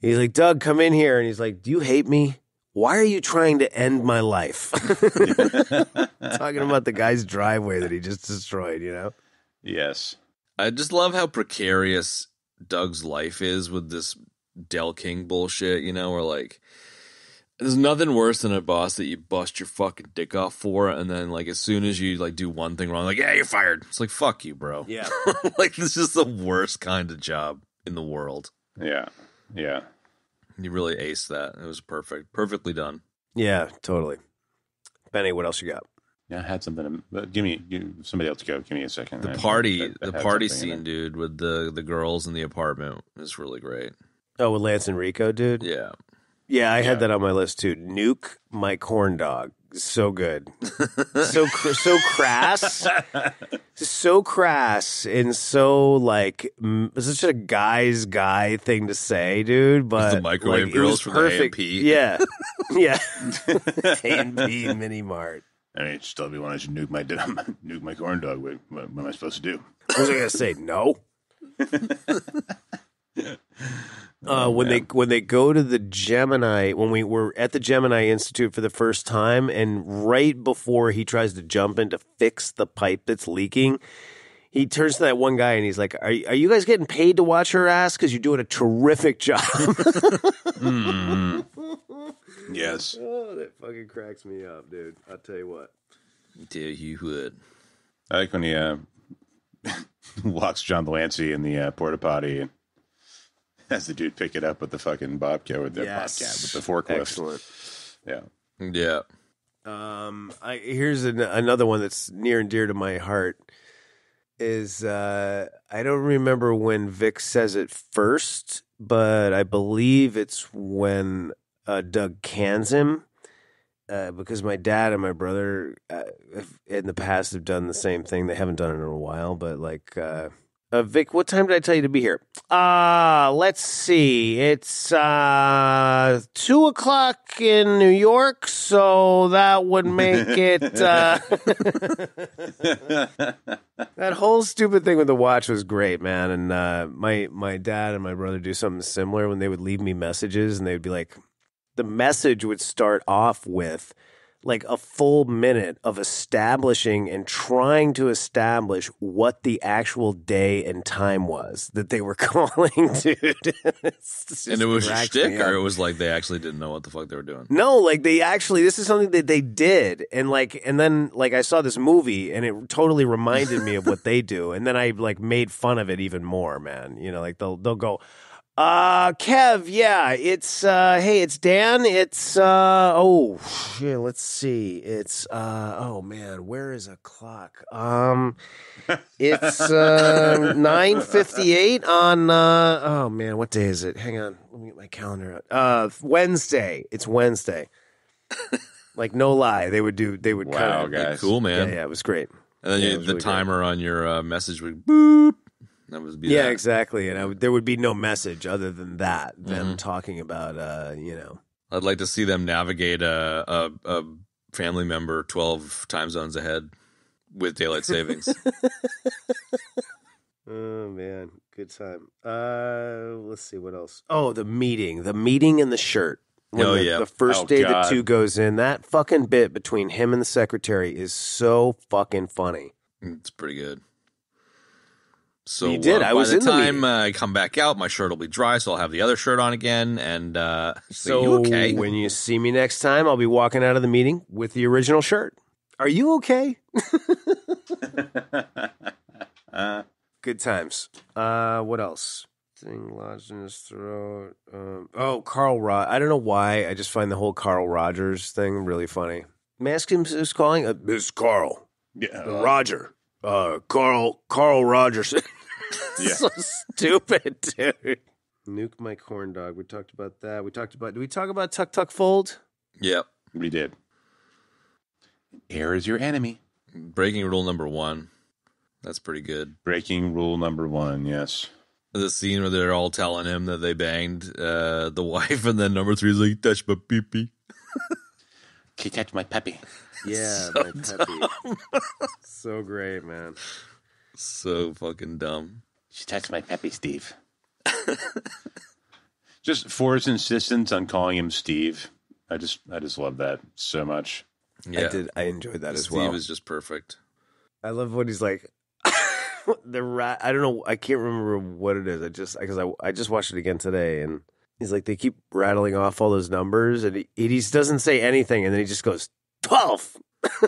D: he's like, Doug, come in here, and he's like, Do you hate me? Why are you trying to end my life? Talking about the guy's driveway that he just destroyed, you know?
E: yes.
F: I just love how precarious Doug's life is with this Del King bullshit, you know, where like there's nothing worse than a boss that you bust your fucking dick off for and then like as soon as you like do one thing wrong, like, yeah, you're fired. It's like fuck you, bro.
D: Yeah.
F: like this is the worst kind of job in the world.
E: Yeah. Yeah.
F: You really aced that. It was perfect. Perfectly done.
D: Yeah, totally. Benny, what else you got?
E: Yeah, I had something. To, but give me you, somebody else. Go. Give me a second.
F: The
E: I-
F: party
E: I- I
F: the party scene, dude, with the the girls in the apartment is really great.
D: Oh, with Lance and Rico, dude?
F: Yeah.
D: Yeah, I had that on my list too. Nuke my corn dog. So good. so cr- so crass. so crass and so like mm, such a guy's guy thing to say, dude. But the
F: microwave
D: like, it was
F: from the
D: perfect.
F: A&P.
D: Yeah, yeah. A and P Mini Mart.
E: I mean, still be wanting to nuke my nuke my corn dog. What, what, what am I supposed to do?
D: What was I gonna say? No. Uh, when they when they go to the Gemini, when we were at the Gemini Institute for the first time, and right before he tries to jump in to fix the pipe that's leaking, he turns to that one guy and he's like, "Are are you guys getting paid to watch her ass? Because you're doing a terrific job."
E: Yes.
D: oh, that fucking cracks me up, dude. I'll tell you what.
F: Yeah, you would.
E: I like when he uh, walks John de Lancie in the uh, porta potty and has the dude pick it up with the fucking bobcat with the
D: Yes.
E: bobcat with the forklift.
D: Excellent.
E: Yeah.
F: Yeah.
D: Um, I here's an, another one that's near and dear to my heart. Is uh, I don't remember when Vic says it first, but I believe it's when uh, Doug cans him. Uh, because my dad and my brother uh, have, in the past have done the same thing. They haven't done it in a while, but like uh, Vic, what time did I tell you to be here? Uh, let's see. It's uh, two o'clock in New York, so that would make it. Uh, that whole stupid thing with the watch was great, man. And uh, my my dad and my brother do something similar when they would leave me messages, and they'd be like, the message would start off with like a full minute of establishing and trying to establish what the actual day and time was that they were calling, oh. dude.
F: And it was a shtick, or it was like they actually didn't know what the fuck they were doing.
D: No, like they actually this is something that they did and like and then like I saw this movie and it totally reminded me of what they do and then I like made fun of it even more, man. You know, like they'll they'll go uh Kev, yeah, it's uh hey, it's Dan. It's uh oh, shit, let's see. It's uh oh man, where is a clock? Um it's uh 9:58 on uh oh man, what day is it? Hang on. Let me get my calendar out. Uh Wednesday. It's Wednesday. like no lie, they would do they would
E: Wow,
D: kind of
E: guys.
F: Cool, man.
D: Yeah, yeah, it was great.
F: And then
D: Yeah,
F: you, the
D: really great.
F: timer on your uh, message would boop. That was be
D: Yeah,
F: that.
D: exactly. And I would, there would be no message other than that, them
F: Mm-hmm.
D: talking about uh, you know,
F: I'd like to see them navigate a, a a family member twelve time zones ahead with daylight savings.
D: Oh man, good time. Uh, let's see what else. Oh, the meeting, the meeting and the shirt. When
F: Oh,
D: the,
F: yeah.
D: the first
E: Oh,
D: day
E: God.
D: the two goes in, that fucking bit between him and the secretary is so fucking funny.
F: it's pretty good. So
D: You did.
F: uh,
D: I
F: by
D: was
F: the
D: in the
F: time
D: meeting.
F: uh, I come back out, my shirt will be dry, so I'll have the other shirt on again. And uh,
D: So
F: you okay?
D: when you see me next time, I'll be walking out of the meeting with the original shirt. Are you okay? Good times. Uh, what else? Thing lodged in his throat. Um, oh, Carl Rod. I don't know why. I just find the whole Carl Rogers thing really funny. May I ask him who's calling? Uh, this is Carl.
E: yeah.
D: Uh, Roger. Uh, Carl. Carl Rogers.
E: Yeah.
D: so stupid, dude. Nuke my corn dog. We talked about that. We talked about. Did we talk about Tuck Tuck Fold?
F: Yep.
E: We did. Air is your enemy.
F: Breaking rule number one. That's pretty good.
E: Breaking rule number one. Yes.
F: The scene where they're all telling him that they banged uh, the wife, and then number three is like, touch my pee pee.
E: Can you touch my puppy?
D: Yeah,
F: So
D: my puppy. so great, man.
F: So fucking dumb.
E: She touched my puppy, Steve. just for his insistence on calling him Steve. I just I just love that so much.
F: Yeah.
D: I did. I enjoyed that as
F: Steve
D: well.
F: is just perfect.
D: I love what he's like. the rat. I don't know. I can't remember what it is. I just because I I just watched it again today, and he's like they keep rattling off all those numbers, and he, he just doesn't say anything, and then he just goes twelve.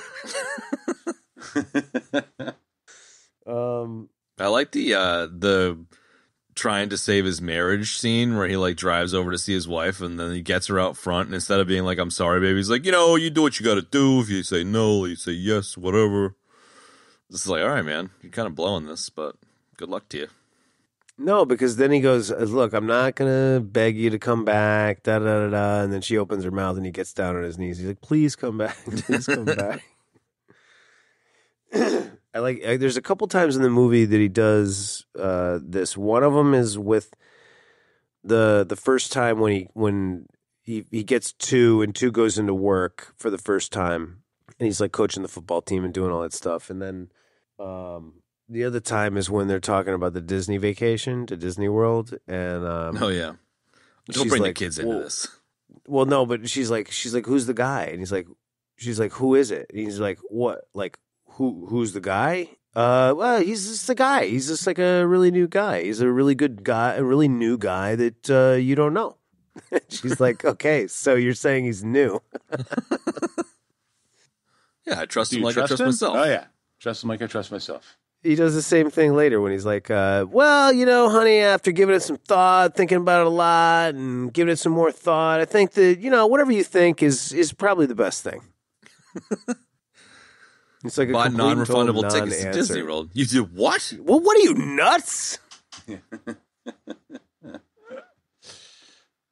D: um.
F: I like the uh the trying to save his marriage scene where he like drives over to see his wife and then he gets her out front and instead of being like I'm sorry baby he's like you know you do what you got to do if you say no you say yes whatever this is like all right man you're kind of blowing this but good luck to you
D: No, because then he goes, "Look, I'm not gonna beg you to come back." Da da da da. And then she opens her mouth, and he gets down on his knees. He's like, "Please come back. Please come back." I like. I, there's a couple times in the movie that he does uh, this. One of them is with the the first time when he when he he gets two and two goes into work for the first time, and he's like coaching the football team and doing all that stuff, and then. Um, the other time is when they're talking about the Disney vacation to Disney World, and um,
F: oh yeah don't bring
D: like,
F: the kids into
D: "Well,
F: this
D: well, no, but she's like, she's like, who's the guy? And he's like, she's like, who is it? And he's like, what? Like, who? Who's the guy? Uh, well, he's just the guy. He's just like a really new guy. He's a really good guy, a really new guy that uh, you don't know. she's like, okay, so you're saying he's new?
F: yeah I trust
E: Do
F: him like
E: trust
F: I trust
E: him?
F: myself
E: Oh yeah. Trust him like I trust myself.
D: He does the same thing later when he's like, uh, "Well, you know, honey, after giving it some thought, thinking about it a lot, and giving it some more thought, I think that you know, whatever you think is is probably the best thing." it's like a
F: buy
D: complete and total
F: non-refundable tickets to
D: non-answer.
F: Disney World you do what
D: Well, what are you nuts?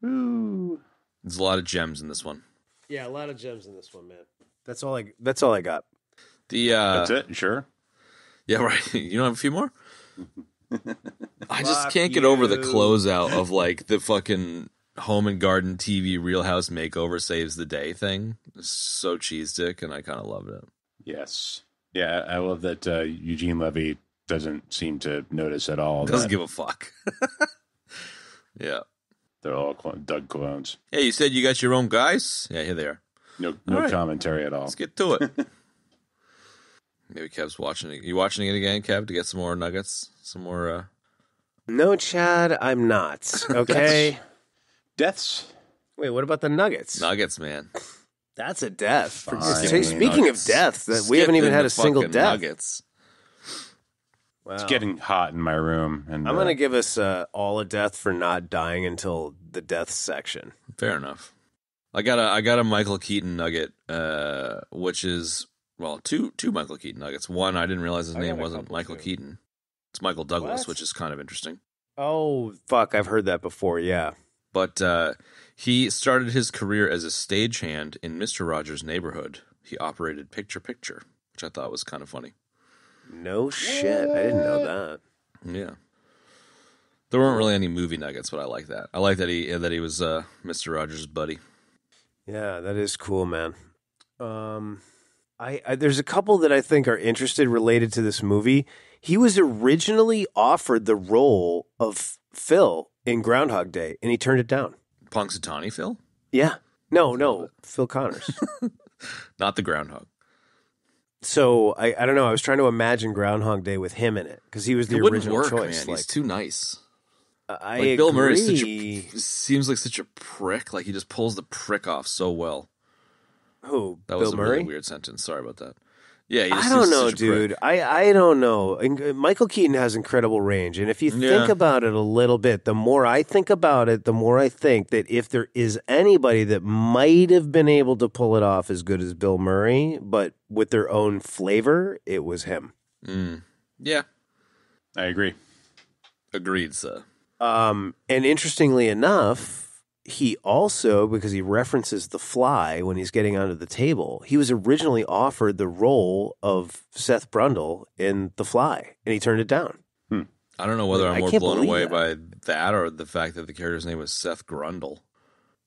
F: there's a lot of gems in this one
D: Yeah, a lot of gems in this one, man. That's all I. That's all I got.
F: the uh
E: That's it. Sure.
F: Yeah right you don't have a few more I just
D: Fuck
F: can't get over the
D: you.
F: closeout of like the fucking home and garden TV Real House makeover saves the day thing. It's so cheese dick, and I kind of loved it.
E: Yes. Yeah, I love that uh, Eugene Levy doesn't seem to notice at all.
F: Doesn't give a fuck. yeah.
E: they're all clone, Doug clones.
F: Hey, you said you got your own guys? Yeah, here they are.
E: No, no
F: right.
E: commentary at all.
F: Let's get to it. Maybe Kev's watching it. You watching it again, Kev, to get some more nuggets? Some more uh
D: No, Chad, I'm not. Okay.
E: Deaths.
D: Wait, what about the Nuggets?
F: nuggets, man.
D: That's a death. For-
E: Fine.
D: Say- Speaking
F: Nuggets.
D: of deaths, that we haven't even had
F: the
D: a single
F: fucking
D: death.
F: Nuggets.
D: Wow.
E: It's getting hot in my room, and
D: I'm
E: uh,
D: going to give us uh, all a death for not dying until the death section.
F: Fair enough. I got a I got a Michael Keaton nugget, uh, which is well two two Michael Keaton nuggets. One I didn't realize his
D: I
F: name wasn't Michael
D: too.
F: Keaton. It's Michael Douglas,
D: What?
F: which is kind of interesting.
D: Oh, fuck. I've heard that before. Yeah.
F: But uh, he started his career as a stagehand in Mister Rogers' Neighborhood. He operated Picture Picture, which I thought was kind of funny.
D: No shit. I didn't know that.
F: Yeah. There weren't really any movie nuggets, but I like that. I like that he that he was uh, Mister Rogers' buddy.
D: Yeah, that is cool, man. Um, I, I there's a couple that I think are interested related to this movie. He was originally offered the role of Phil in Groundhog Day, and he turned it down.
F: Punxsutawney Phil,
D: Yeah, no, no, Phil Connors.
F: not the groundhog.
D: so I, I don't know. I was trying to imagine Groundhog Day with him in it because he was the
F: it wouldn't
D: original
F: work,
D: choice.
F: man.
D: Like
F: He's too nice.
D: I
F: Like Bill Murray such a, seems like such a prick. Like he just pulls the prick off so well.
D: Who?
F: That
D: Bill
F: was a
D: Murray?
F: really weird sentence. Sorry about that. Yeah, he just
D: I don't
F: seems
D: know,
F: such a prick.
D: dude. I, I don't know. And, Michael Keaton has incredible range. And if you think
F: Yeah.
D: about it a little bit, the more I think about it, the more I think that if there is anybody that might have been able to pull it off as good as Bill Murray, but with their own flavor, it was him.
F: Mm. Yeah,
E: I agree.
F: agreed, sir.
D: Um, and interestingly enough, he also, because he references The Fly when he's getting onto the table, he was originally offered the role of Seth Brundle in The Fly, and he turned it down.
F: I don't know whether
D: I
F: I'm more blown away
D: that.
F: by that or the fact that the character's name was Seth Grundle.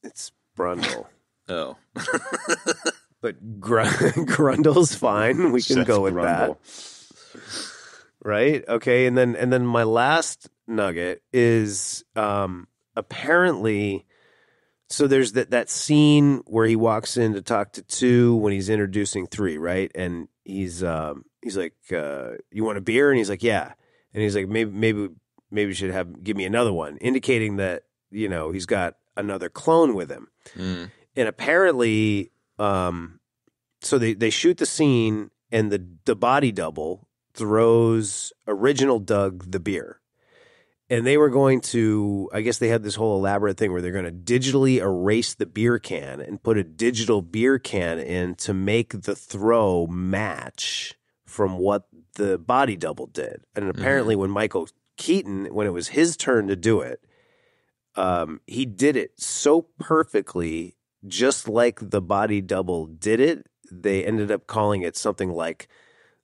D: It's Brundle.
F: Oh,
D: but Gr- Grundle's fine. We can
E: Seth
D: go with
E: Grundle.
D: that, right? Okay, and then and then my last nugget is um, apparently. So there's that that scene where he walks in to talk to two when he's introducing three, right? And he's um, he's like, uh, "You want a beer?" And he's like, "Yeah." And he's like, "Maybe maybe maybe you should have give me another one," indicating that you know he's got another clone with him
F: mm.
D: and apparently um so they they shoot the scene and the the body double throws original Doug the beer and they were going to i guess they had this whole elaborate thing where they're going to digitally erase the beer can and put a digital beer can in to make the throw match from what the body double did. And apparently when michael keaton when it was his turn to do it um, he did it so perfectly just like the body double did it they ended up calling it something like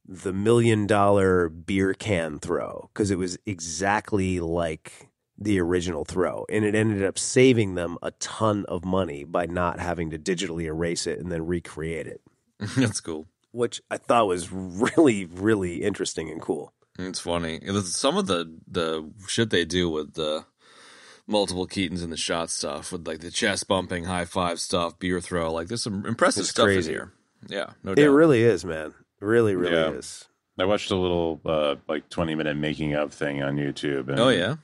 D: the million dollar beer can throw because it was exactly like the original throw and it ended up saving them a ton of money by not having to digitally erase it and then recreate it
F: that's cool.
D: which i thought was really really interesting and cool
F: It's funny. Some of the the shit they do with the multiple Keatons in the shot stuff, with like the chest bumping, high five stuff, beer throw. Like there's some impressive
D: It's
F: stuff
D: crazy.
F: in here. Yeah, no
D: it really is man really really
E: Yeah.
D: is
E: I watched a little uh, like twenty minute making of thing on YouTube. And
F: oh yeah.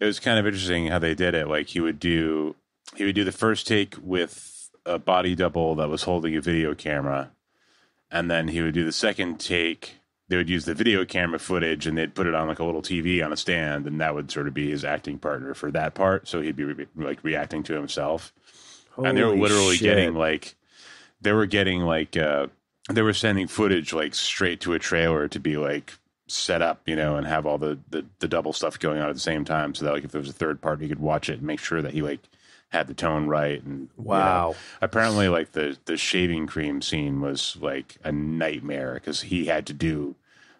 E: it was kind of interesting how they did it. Like he would do he would do the first take with a body double that was holding a video camera, and then he would do the second take. They would use the video camera footage and they'd put it on like a little TV on a stand, and that would sort of be his acting partner for that part. So he'd be re- like reacting to himself, and they were literally
D: shit.
E: getting like they were getting like uh, they were sending footage like straight to a trailer to be like set up, you know, and have all the, the the double stuff going on at the same time, so that like if there was a third party, he could watch it and make sure that he like had the tone right. And you know,
D: Wow.
E: apparently, like the the shaving cream scene was like a nightmare because he had to do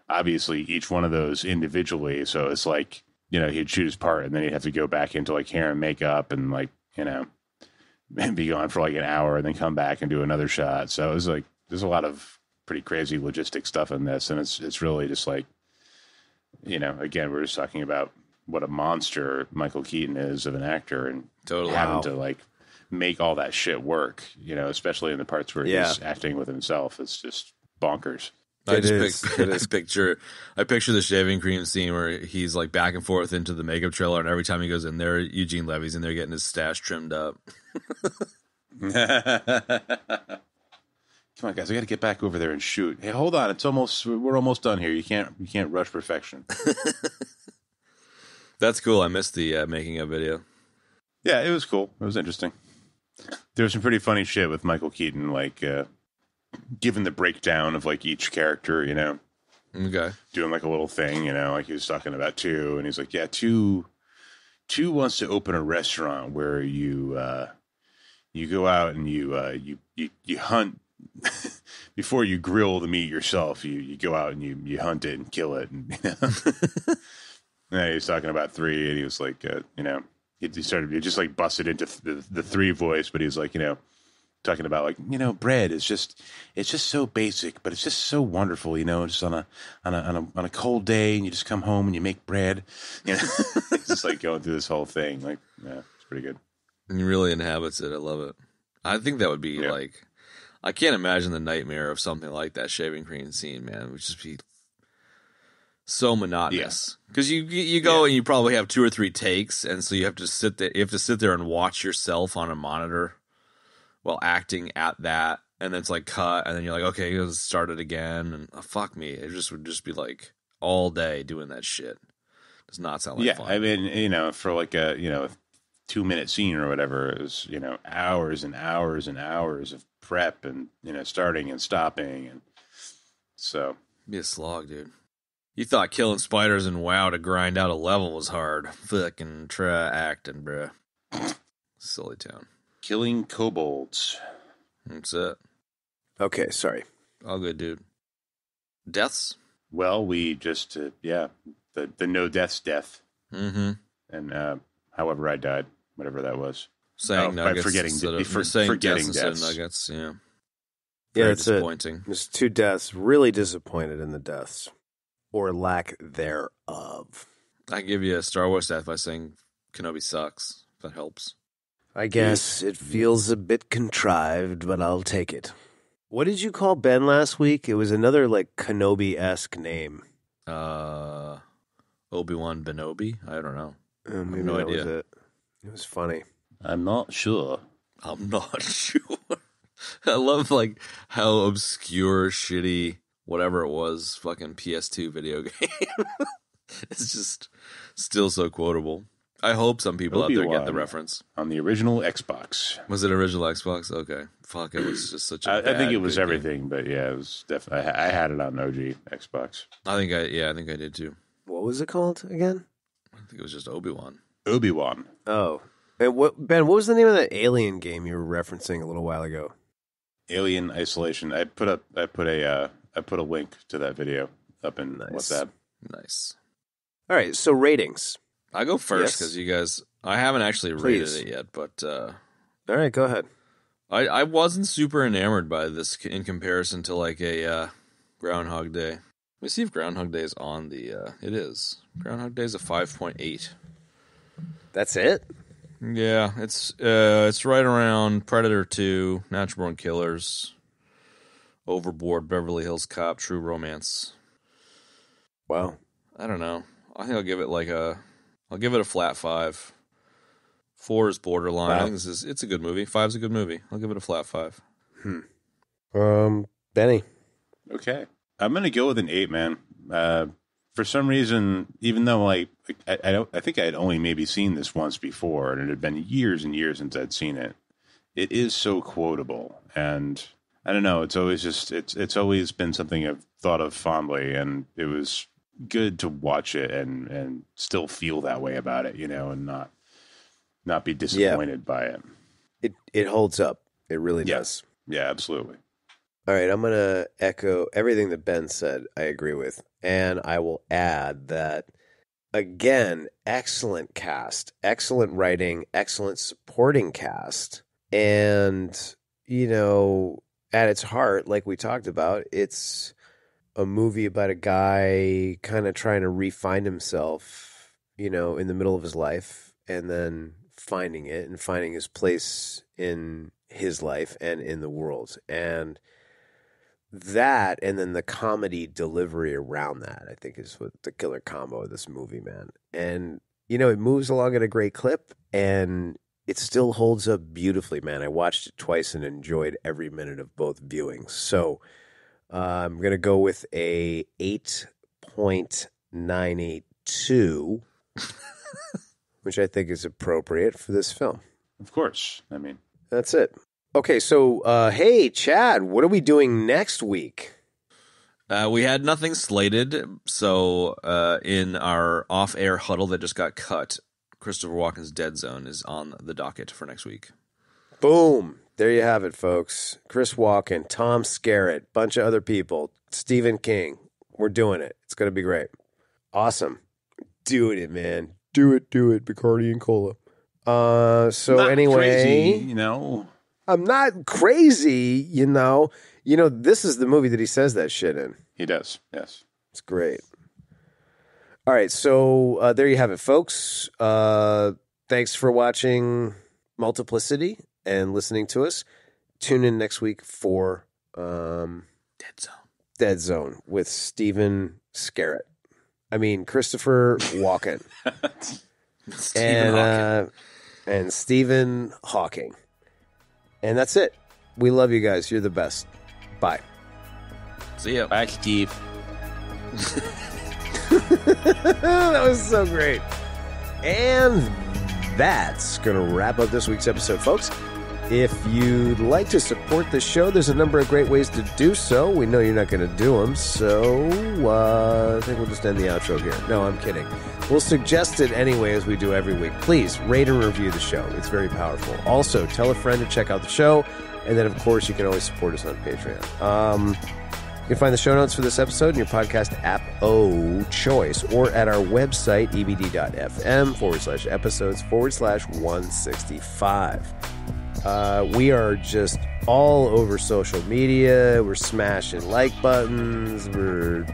E: obviously each one of those individually. So it's like you know he'd shoot his part, and then he'd have to go back into like hair and makeup, and like you know, and be gone for like an hour, and then come back and do another shot. So it was like there's a lot of pretty crazy logistic stuff in this, and it's it's really just like you know, again, we're just talking about what a monster Michael Keaton is of an actor, and
F: Totally.
E: having
D: Wow.
E: to like make all that shit work. You know, especially in the parts where
D: Yeah.
E: he's acting with himself. It's just bonkers.
F: I
D: It
F: just
D: is.
F: pic-
D: It
F: I
D: is.
F: picture I picture the shaving cream scene where he's like back and forth into the makeup trailer, and every time he goes in there, Eugene Levy's in there getting his stache trimmed up.
E: Come on, guys! I got to get back over there and shoot. Hey, hold on! It's almost we're almost done here. You can't you can't rush perfection.
F: That's cool. I missed the uh, making of video.
E: yeah, it was cool. It was interesting. There was some pretty funny shit with Michael Keaton, like uh, giving the breakdown of like each character. You know,
F: Okay.
E: doing like a little thing, you know, like he was talking about two, and he's like, yeah, two, two wants to open a restaurant where you, uh, you go out and you, uh, you, you, you hunt before you grill the meat yourself. You, you go out and you, you hunt it and kill it. And, you know, and he was talking about three, and he was like, uh, you know, he, he started, he just like busted into the, the three voice, but he was like, you know, talking about like you know bread is just it's just so basic but it's just so wonderful you know just on a on a on a, on a cold day and you just come home and you make bread you know it's just like going through this whole thing like yeah it's pretty good
F: And he really inhabits it. I love it. I think that would be
E: Yeah.
F: like, I can't imagine the nightmare of something like that shaving cream scene, man. It would just be so monotonous. Because you you you go and you probably have two or three takes, and so you have to sit there. You have to sit there and watch yourself on a monitor while acting at that, and then it's like cut, and then you're like, okay, let's start it again, and oh, fuck me, it just would just be like all day doing that shit. Does not sound like
E: yeah
F: fun.
E: i mean you know for like a you know two minute scene or whatever it was you know hours and hours and hours of prep and you know starting and stopping and so
F: Be a slog, dude. You thought killing spiders in WoW to grind out a level was hard. Fucking try acting, bruh. Silly town.
E: killing kobolds
F: That's it.
D: Okay, sorry.
F: All good, dude. Deaths?
E: well we just uh, yeah the the no death's death
F: Mm-hmm.
E: and uh, however I died, whatever that was.
F: Saying
E: Oh, by
F: nuggets
E: forgetting-
F: instead of
E: for-
F: saying
E: forgetting
F: deaths instead of nuggets. Yeah.
D: Yeah,
F: Very
D: it's a,
F: disappointing.
D: there's two deaths. Really disappointed in the deaths or lack thereof.
F: I give you a Star Wars death by saying Kenobi sucks. If that helps.
D: I guess it feels a bit contrived, but I'll take it. What did you call Ben last week? It was another like Kenobi esque name.
F: Uh, Obi Wan Benobi? I don't know.
D: Uh, maybe
F: no
D: that was
F: idea.
D: it. It was funny.
E: I'm not sure.
F: I'm not sure. I love like how obscure, shitty, whatever it was, fucking PS2 video game. it's just still so quotable. I hope some people out there get the reference.
E: On the original Xbox,
F: Was it original Xbox? Okay, fuck, it was just such a.
E: I, I think it was
F: good game.
E: everything, but yeah, it was definitely. I, I had it on OG Xbox.
F: I think I, yeah, I think I did too.
D: What was it called again?
F: I think it was just Obi Wan.
E: Obi Wan.
D: Oh, and what Ben? What was the name of that alien game you were referencing a little while ago?
E: Alien Isolation. I put up. I put a. Uh, I put a link to that video up in
D: Nice.
E: WhatsApp.
F: Nice.
D: All right, so ratings.
F: I go first
D: Yes.
F: because you guys. I haven't actually
D: Please.
F: rated it yet, but uh,
D: All right, go ahead.
F: I, I wasn't super enamored by this in comparison to like a uh, Groundhog Day. Let me see if Groundhog Day is on the. Uh, it is. Groundhog Day is a five point eight.
D: That's it.
F: Yeah, it's uh, it's right around Predator Two, Natural Born Killers, Overboard, Beverly Hills Cop, True Romance.
D: Wow.
F: I don't know. I think I'll give it like a. I'll give it a flat five. Four is borderline. I think this is. It's a good movie. Five's a good movie. I'll give it a flat five.
D: Um, Benny.
E: Okay, I'm gonna go with an eight, man. Uh, for some reason, even though like I, I don't, I think I had only maybe seen this once before, and it had been years and years since I'd seen it. It is so quotable, and I don't know. It's always just it's it's always been something I've thought of fondly, and it was good to watch it and and still feel that way about it, you know, and not not be disappointed by it.
D: It it holds up. It really
E: Yeah.
D: does.
E: Yeah, absolutely.
D: All right, I'm going to echo everything that Ben said. I agree with. And I will add that, again, excellent cast, excellent writing, excellent supporting cast. And, you know, at its heart, like we talked about, it's a movie about a guy kind of trying to refine himself, you know, in the middle of his life and then finding it and finding his place in his life and in the world. And that and then the comedy delivery around that, I think is what the killer combo of this movie, man. And you know, it moves along at a great clip and it still holds up beautifully, man. I watched it twice and enjoyed every minute of both viewings. So, uh, I'm going to go with a 8.982 which I think is appropriate for this film.
E: Of course. I mean,
D: That's it. Okay, so uh, hey, Chad, what are we doing next week?
F: Uh, we had nothing slated, so uh, in our off-air huddle that just got cut, Christopher Walken's Dead Zone is on the docket for next week.
D: Boom. There you have it, folks. Chris Walken, Tom Skerritt, bunch of other people, Stephen King. We're doing it. It's going to be great. Awesome. Doing it, man. Do it, do it, Bacardi and Cola. Uh, so
E: not
D: anyway,
E: crazy, you know.
D: I'm not crazy, you know. You know, this is the movie that he says that shit in.
E: He does. Yes.
D: It's great. All right, so uh, there you have it, folks. Uh, thanks for watching Multiplicity and listening to us. Tune in next week for um,
F: Dead Zone.
D: Dead Zone with Steven Scarrett. I mean Christopher Walken
F: Stephen
D: and
F: Hawking.
D: uh, and Stephen Hawking. And that's it. We love you guys. You're the best. Bye.
F: See ya.
E: Bye, Steve.
D: that was so great. And that's going to wrap up this week's episode, folks. If you'd like to support the show, there's a number of great ways to do so. We know you're not going to do them, so uh, I think we'll just end the outro here. No, I'm kidding. We'll suggest it anyway, as we do every week. Please rate and review the show, it's very powerful. Also, tell a friend to check out the show, and then, of course, you can always support us on Patreon. Um, you can find the show notes for this episode in your podcast app O choice or at our website, ebd.fm forward slash episodes forward slash 165. Uh, we are just all over social media. We're smashing like buttons. We're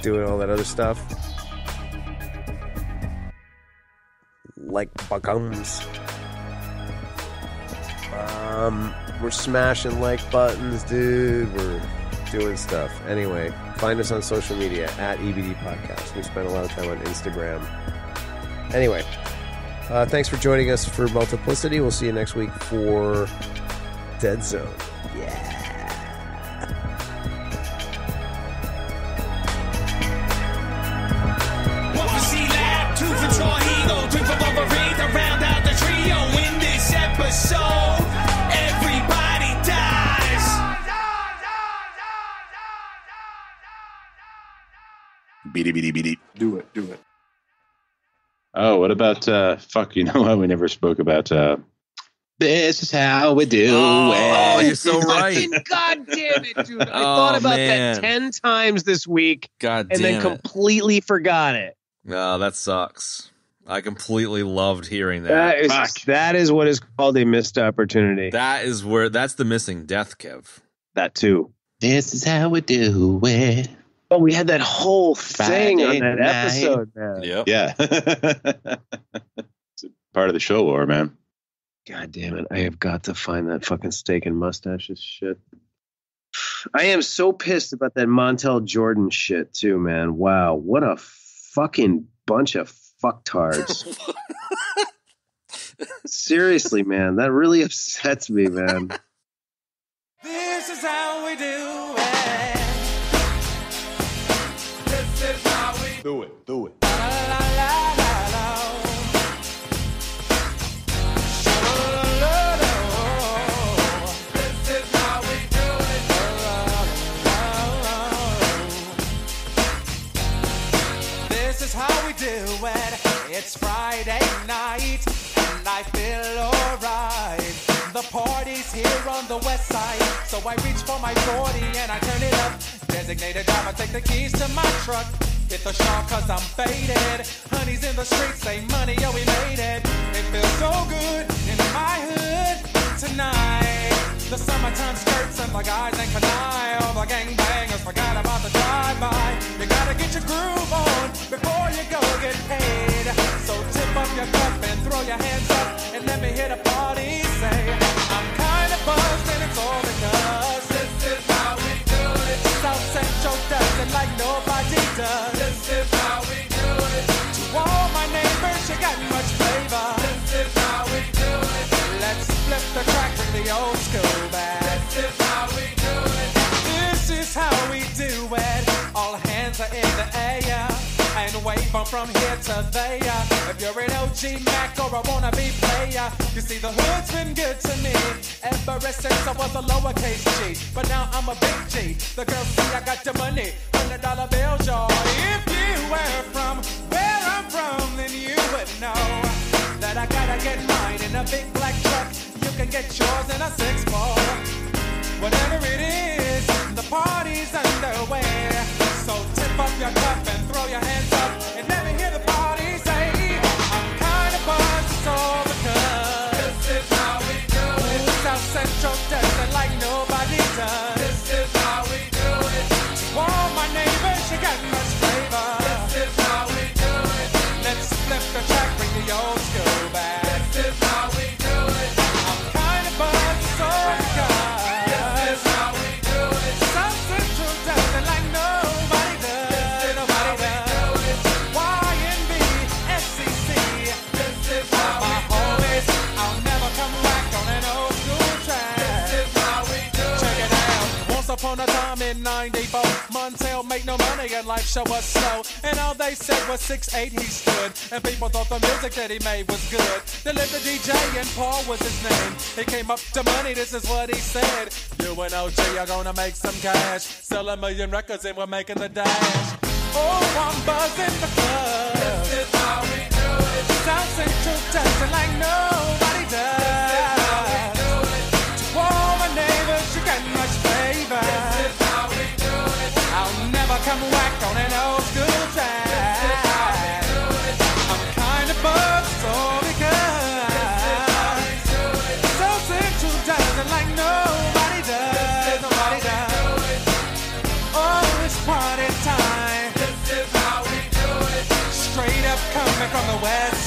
D: doing all that other stuff. Like buttons. Um, we're smashing like buttons, dude. We're doing stuff. Anyway, find us on social media at EBD Podcast. We spend a lot of time on Instagram. Anyway, uh, thanks for joining us for Multiplicity. We'll see you next week for Dead Zone.
C: One
E: Oh, what about uh fuck, you know what? We never spoke about uh This is how we do
F: Oh,
E: it.
F: Oh, you're so right.
G: God damn it, dude. I
F: Oh,
G: thought about
F: man.
G: that 10 times this week
F: God
G: and then
F: it.
G: completely forgot it.
F: No, that sucks. I completely loved hearing that.
G: That is,
E: Fuck.
G: that is what is called a missed opportunity.
F: that is where that's the missing death, Kev.
G: that too.
E: This is how we do it.
G: Oh, we had that whole thing on that
E: night.
G: episode, man.
F: Yep.
E: Yeah. it's a part of the show lore, man.
G: God damn it. I have got to find that fucking steak and mustaches shit. I am so pissed about that Montell Jordan shit too, man. Wow. What a fucking bunch of fucktards. Seriously, man. That really upsets me, man.
C: This is how we do how we
A: do it.
C: This is how we do it. It's Friday night and I feel alright. The party's here on the west side. So I reach for my 40 and I turn it up. Designated driver, take the keys to my truck. Hit the shop cause I'm faded. Honey's in the streets, say money, yo, we made it. It feels so good in my hood tonight. The summertime skirts and the guys ain't canine. All the gangbangers forgot about the drive-by. You gotta get your groove on before you go get paid. So tip up your cup and throw your hands up and let me hit a party. Say, I'm kinda buzzed and it's all does it like nobody does. This is how we do it. To all my neighbors, you got much flavor. This is how we do it. Let's flip the track, bring the old school back. This is how we do it. This is how we do it. All hands are in the air. And wave from from here to there. If you're an OG Mac or a wannabe player, you see the hood's been good to me ever since I was a lowercase G. But now I'm a big G. The girls see I got the money, hundred dollar bills, y'all. If you were from where I'm from, then you would know that I gotta get mine in a big black truck. You can get yours in a six four. Whatever it is, the party's underway. Up your cup and throw your hands up 94, Montell made no money and life show us slow. And all they said was 6'8 he stood. And people thought the music that he made was good. They lived the DJ and Paul was his name. He came up to money, this is what he said. You and OG are gonna make some cash. Sell a million records and we're making the dash. Oh, I'm buzzing the club. This is how we do it. Dancing like nobody does. From the west